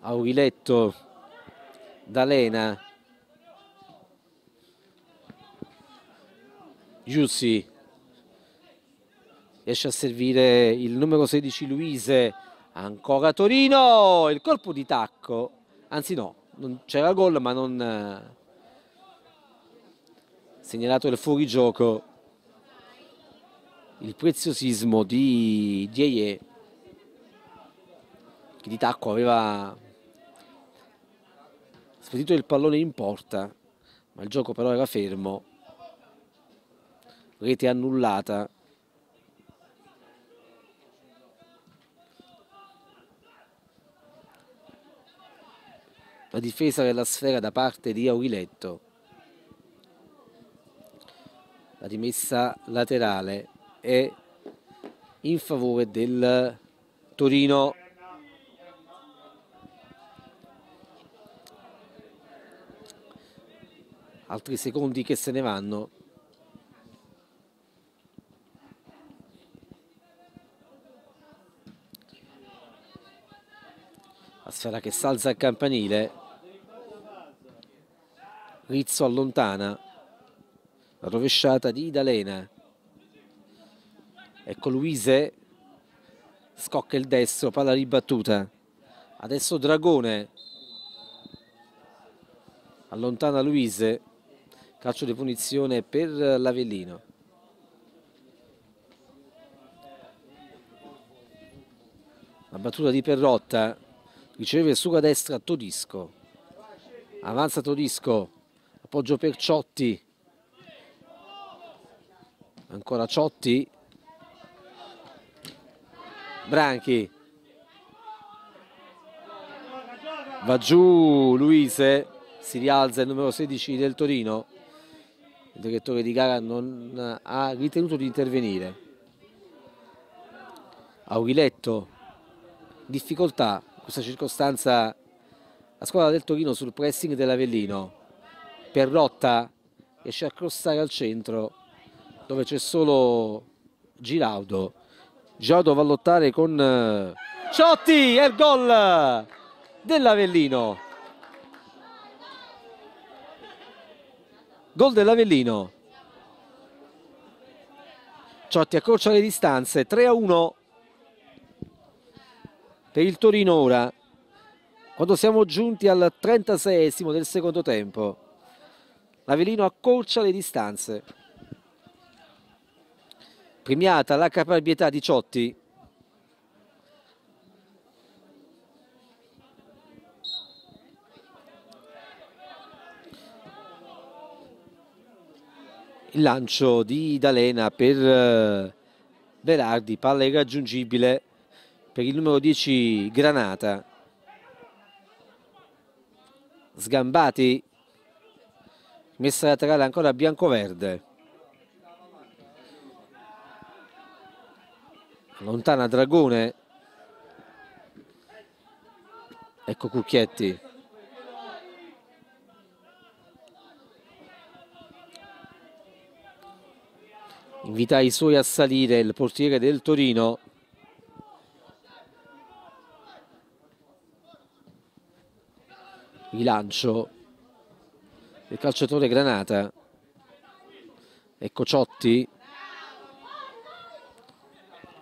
Auriletto D'Alena Giussi riesce a servire il numero 16 Luise ancora Torino. Il colpo di tacco anzi no c'era gol ma non eh, segnalato il fuorigioco. Il preziosismo di Dieie che di tacco aveva spedito il pallone in porta ma il gioco però era fermo. Rete annullata la difesa della sfera da parte di Auriletto. La rimessa laterale è in favore del Torino. Altri secondi che se ne vanno. Sfera che salza il campanile Rizzo allontana. La rovesciata di Idalena ecco Luise. Scocca il destro, palla ribattuta. Adesso Dragone. Allontana Luise, calcio di punizione per l'Avellino. La battuta di Perrotta. Riceve sulla destra Todisco. Avanza Todisco, appoggio per Ciotti. Ancora Ciotti, Branchi. Va giù Luise si rialza il numero 16 del Torino. Il direttore di gara non ha ritenuto di intervenire. Auriletto difficoltà in questa circostanza. La squadra del Torino sul pressing dell'Avellino Perrotta riesce a crossare al centro dove c'è solo Giraudo Giotto va a lottare con eh, Ciotti e il gol dell'Avellino. Gol dell'Avellino. Ciotti accorcia le distanze, 3 a 1 per il Torino ora. Quando siamo giunti al 36 del secondo tempo, l'Avellino accorcia le distanze. Premiata la caparbietà di Ciotti. Il lancio di D'Alena per eh, Berardi, palla irraggiungibile per il numero 10 Granata. Sgambati messa laterale ancora bianco-verde. Lontana Dragone. Ecco Cucchietti. Invita i suoi a salire il portiere del Torino. Rilancio il calciatore Granata ecco Ciotti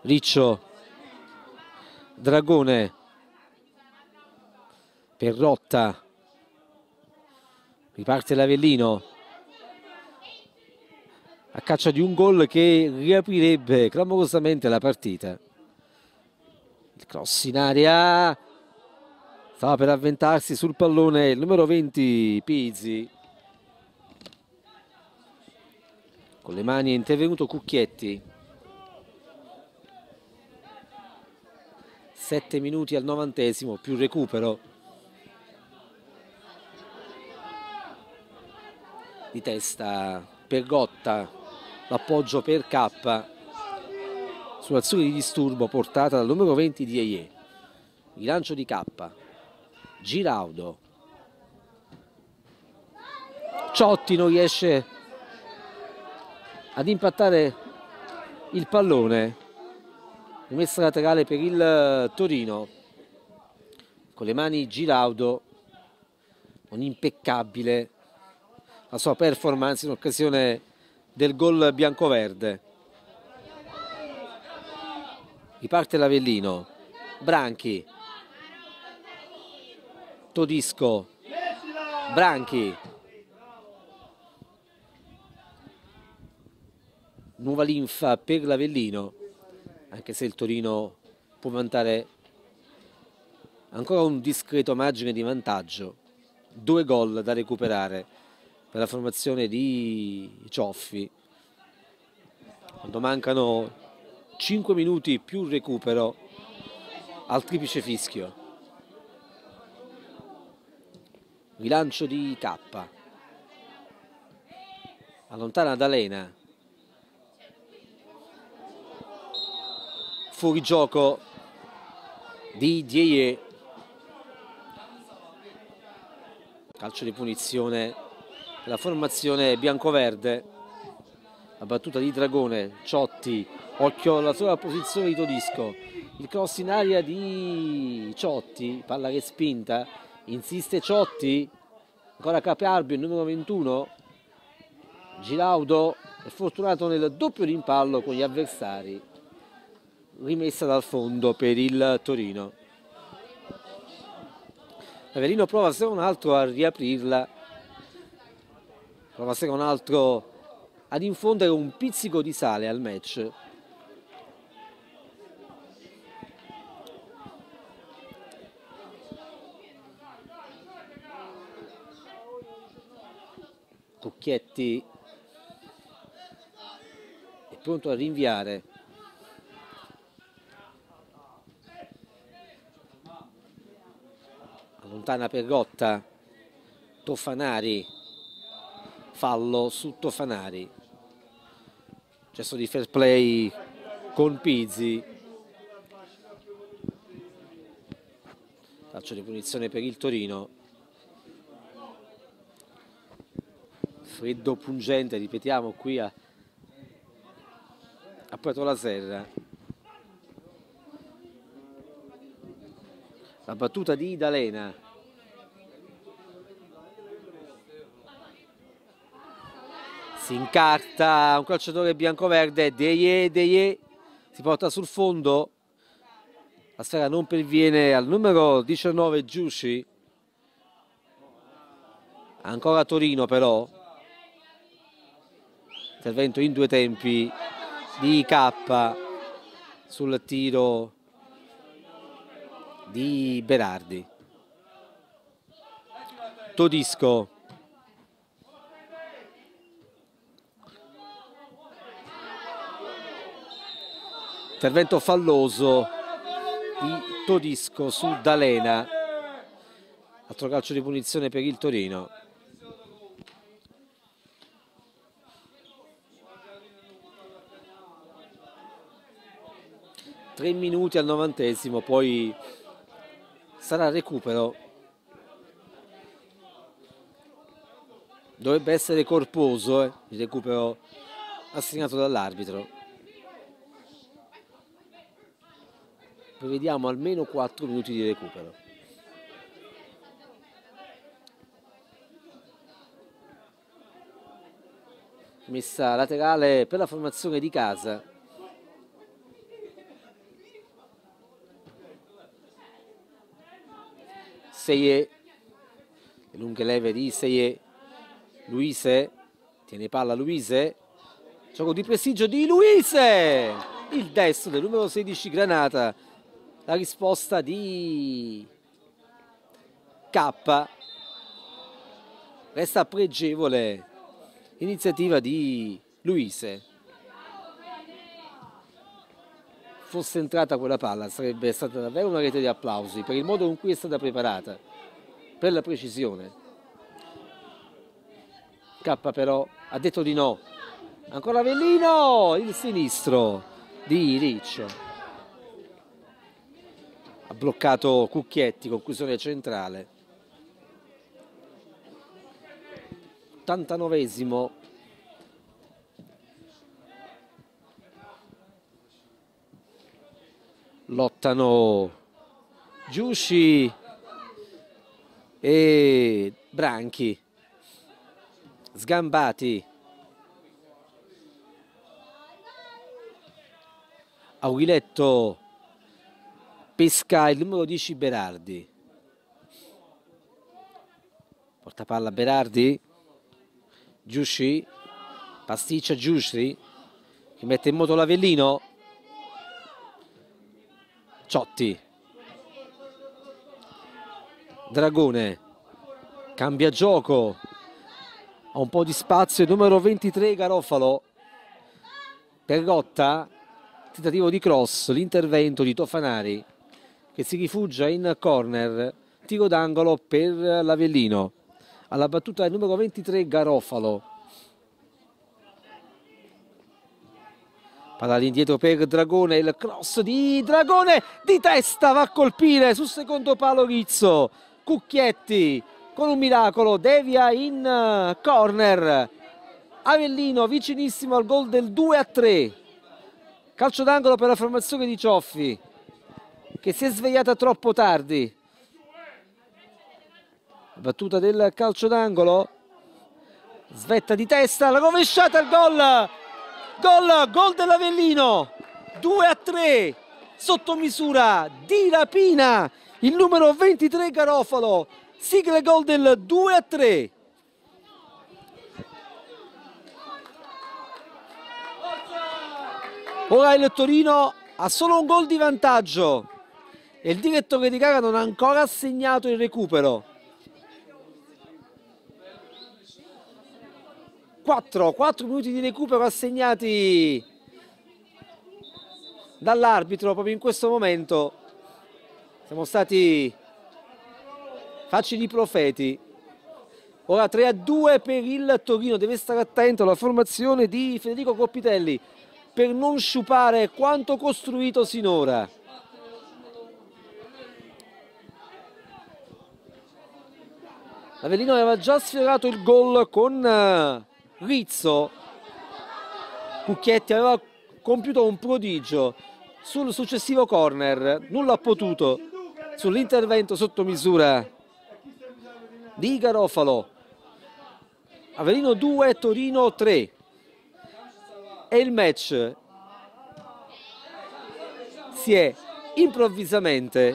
Riccio Dragone Perrotta. Riparte l'Avellino. A caccia di un gol che riaprirebbe clamorosamente la partita. Il cross in aria. Stava per avventarsi sul pallone il numero 20 Pizzi con le mani è intervenuto Cucchietti. 7 minuti al novantesimo più recupero di testa per Gotta. L'appoggio per K. Sull'azione di disturbo portata dal numero 20 di Eie il lancio di K. Giraudo. Ciotti non riesce ad impattare il pallone. Rimessa laterale per il eh, Torino. Con le mani Giraudo un impeccabile. La sua performance in occasione del gol biancoverde. Riparte l'Avellino. Branchi. Todisco. Branchi nuova linfa per l'Avellino anche se il Torino può vantare ancora un discreto margine di vantaggio, due gol da recuperare per la formazione di Cioffi. Quando mancano 5 minuti più recupero al triplice fischio. Rilancio di K. Allontana D'Alena. Fuori gioco di Dieye. Calcio di punizione. La formazione biancoverde. La battuta di Dragone Ciotti. Occhio alla sola posizione di Todisco. Il cross in aria di Ciotti. Palla respinta. Insiste Ciotti. Ancora Caparbio il numero 21 Giraudo è fortunato nel doppio rimpallo con gli avversari rimessa dal fondo per il Torino. Avellino prova se non altro a riaprirla, prova se non altro ad infondere un pizzico di sale al match. Cucchietti è pronto a rinviare. Allontana Pergotta, Toffanari, fallo su Toffanari. Gesto di fair play con Pizzi. Calcio di punizione per il Torino. freddo pungente, ripetiamo qui a, a Prato la Serra. La battuta di Idalena. Si incarta un calciatore bianco-verde, Deie, Deie, si porta sul fondo. La sfera non perviene al numero 19 Giusci. Ancora Torino però, intervento in due tempi di K sul tiro di Berardi. Todisco. Intervento falloso di Todisco su D'Alena. Altro calcio di punizione per il Torino. 3 minuti al novantesimo, poi sarà recupero. Dovrebbe essere corposo eh, il recupero assegnato dall'arbitro. Prevediamo almeno 4 minuti di recupero. Messa laterale per la formazione di casa. Le lunghe leve di Seie, Luise, tiene palla Luise, gioco di prestigio di Luise, il destro del numero 16 Granata, la risposta di K, resta pregevole. Iniziativa di Luise. Fosse entrata quella palla sarebbe stata davvero una rete di applausi per il modo con cui è stata preparata, per la precisione. K però ha detto di no. Ancora Avellino, il sinistro di Riccio. Ha bloccato Cucchietti, conclusione centrale. 89esimo lottano Giusci e Branchi sgambati. Aguiletto pesca il numero 10 Berardi. Porta palla Berardi Giusci pasticcia Giusci che mette in moto l'Avellino Ciotti. Dragone. Cambia gioco. Ha un po' di spazio numero 23 Garofalo. Pergotta tentativo di cross l'intervento di Tofanari che si rifugia in corner. Tiro d'angolo per l'Avellino. Alla battuta del numero 23 Garofalo Palla all'indietro per Dragone, il cross di Dragone di testa va a colpire sul secondo palo Rizzo. Cucchietti con un miracolo devia in eh, corner. Avellino vicinissimo al gol del 2 a 3. Calcio d'angolo per la formazione di Cioffi che si è svegliata troppo tardi. Battuta del calcio d'angolo. Svetta di testa, la rovesciata al gol Gol, gol dell'Avellino, 2 a 3, sotto misura di rapina il numero 23 Garofalo. Sigla gol del 2 a 3 ora il Torino ha solo un gol di vantaggio. E il direttore di gara non ha ancora assegnato il recupero 4, 4 minuti di recupero assegnati dall'arbitro proprio in questo momento. Siamo stati facili profeti. Ora 3 a 2 per il Torino. Deve stare attento alla formazione di Federico Coppitelli per non sciupare quanto costruito sinora. Avellino aveva già sfiorato il gol con eh, Rizzo Cucchietti aveva compiuto un prodigio. Sul successivo corner nulla ha potuto. Sull'intervento sotto misura di Garofalo. Avellino 2 Torino 3 e il match si è improvvisamente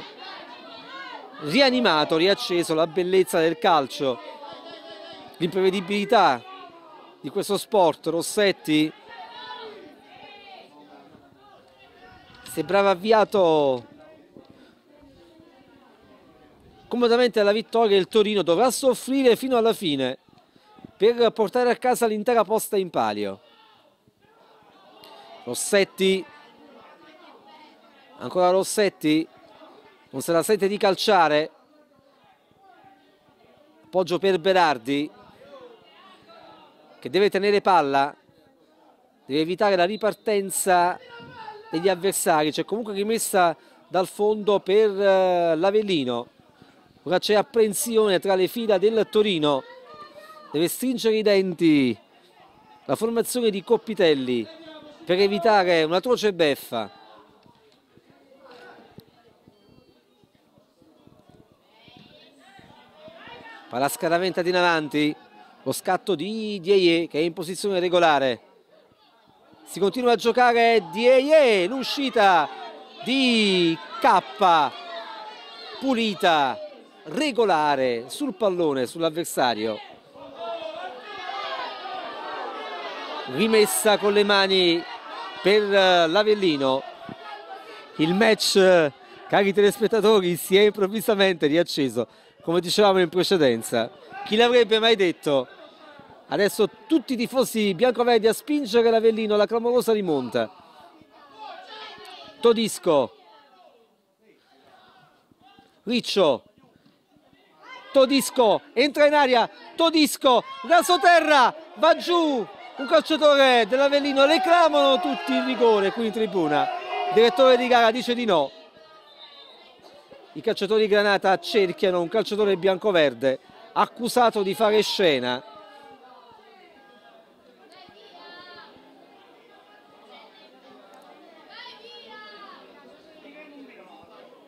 rianimato, riacceso la bellezza del calcio l'imprevedibilità di questo sport Rossetti. Sembrava avviato comodamente alla vittoria il Torino dovrà soffrire fino alla fine per portare a casa l'intera posta in palio. Rossetti. Ancora Rossetti. Non se la sente di calciare. Appoggio per Berardi che deve tenere palla, deve evitare la ripartenza degli avversari, c'è comunque rimessa dal fondo per uh, l'Avellino. Ora c'è apprensione tra le fila del Torino, deve stringere i denti la formazione di Coppitelli per evitare un'atroce beffa. Palla scaraventata in avanti, lo scatto di Dieye che è in posizione regolare. Si continua a giocare Dieye l'uscita di K pulita regolare sul pallone sull'avversario. Rimessa con le mani per l'Avellino. Il match cari telespettatori si è improvvisamente riacceso come dicevamo in precedenza. Chi l'avrebbe mai detto Adesso tutti i tifosi biancoverdi a spingere l'Avellino, la clamorosa rimonta. Todisco. Riccio. Todisco entra in aria. Todisco, rasoterra, va giù. Un calciatore dell'Avellino, le clamano tutti in rigore qui in tribuna. Il direttore di gara dice di no. I calciatori Granata cerchiano un calciatore biancoverde accusato di fare scena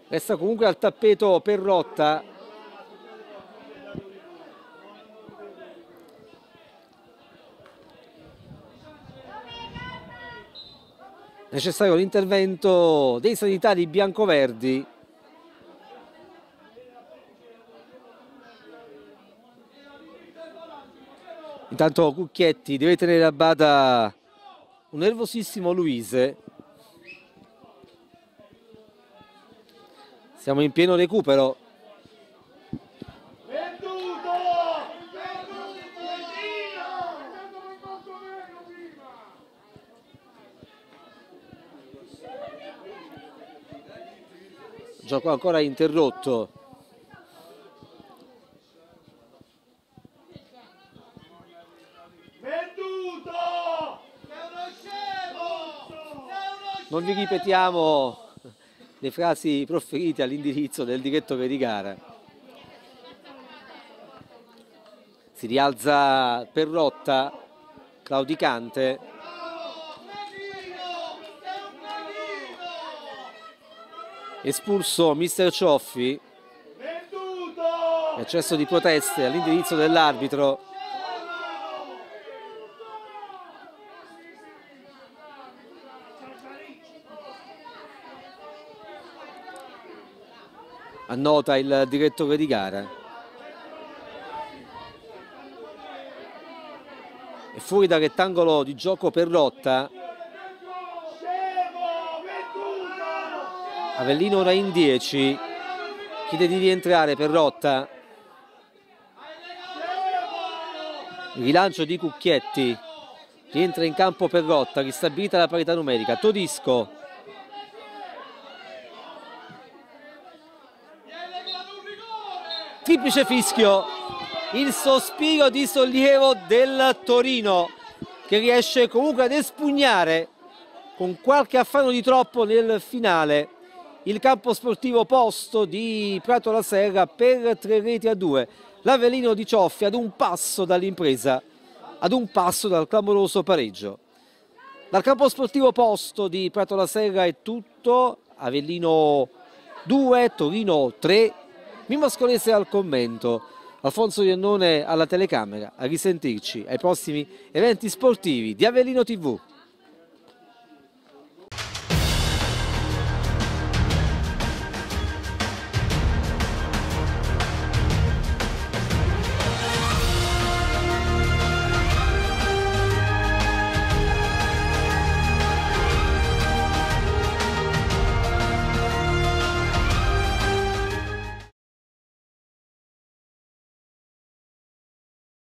resta comunque al tappeto Perrotta. Necessario l'intervento dei sanitari biancoverdi. Intanto Cucchietti deve tenere a bada un nervosissimo Luise Siamo in pieno recupero. Gioco ancora interrotto. Non vi ripetiamo le frasi proferite all'indirizzo del direttore di gara. Si rialza Perrotta, claudicante. Espulso mister Cioffi. Eccesso di proteste all'indirizzo dell'arbitro. Annota il direttore di gara. E fuori dal rettangolo di gioco per Rotta. Avellino ora in 10, chiede di rientrare per Rotta. rilancio di Cucchietti, rientra in campo per Rotta, ristabilita la parità numerica. Todisco triplice fischio, il sospiro di sollievo del Torino che riesce comunque ad espugnare con qualche affanno di troppo nel finale il campo sportivo posto di Prato la Serra per tre reti a due. L'Avellino di Cioffi ad un passo dall'impresa, ad un passo dal clamoroso pareggio. Dal campo sportivo posto di Prato la Serra è tutto, Avellino 2, Torino 3, Mimmo Scolese al commento, Alfonso Iannone alla telecamera, a risentirci ai prossimi eventi sportivi di Avellino TV.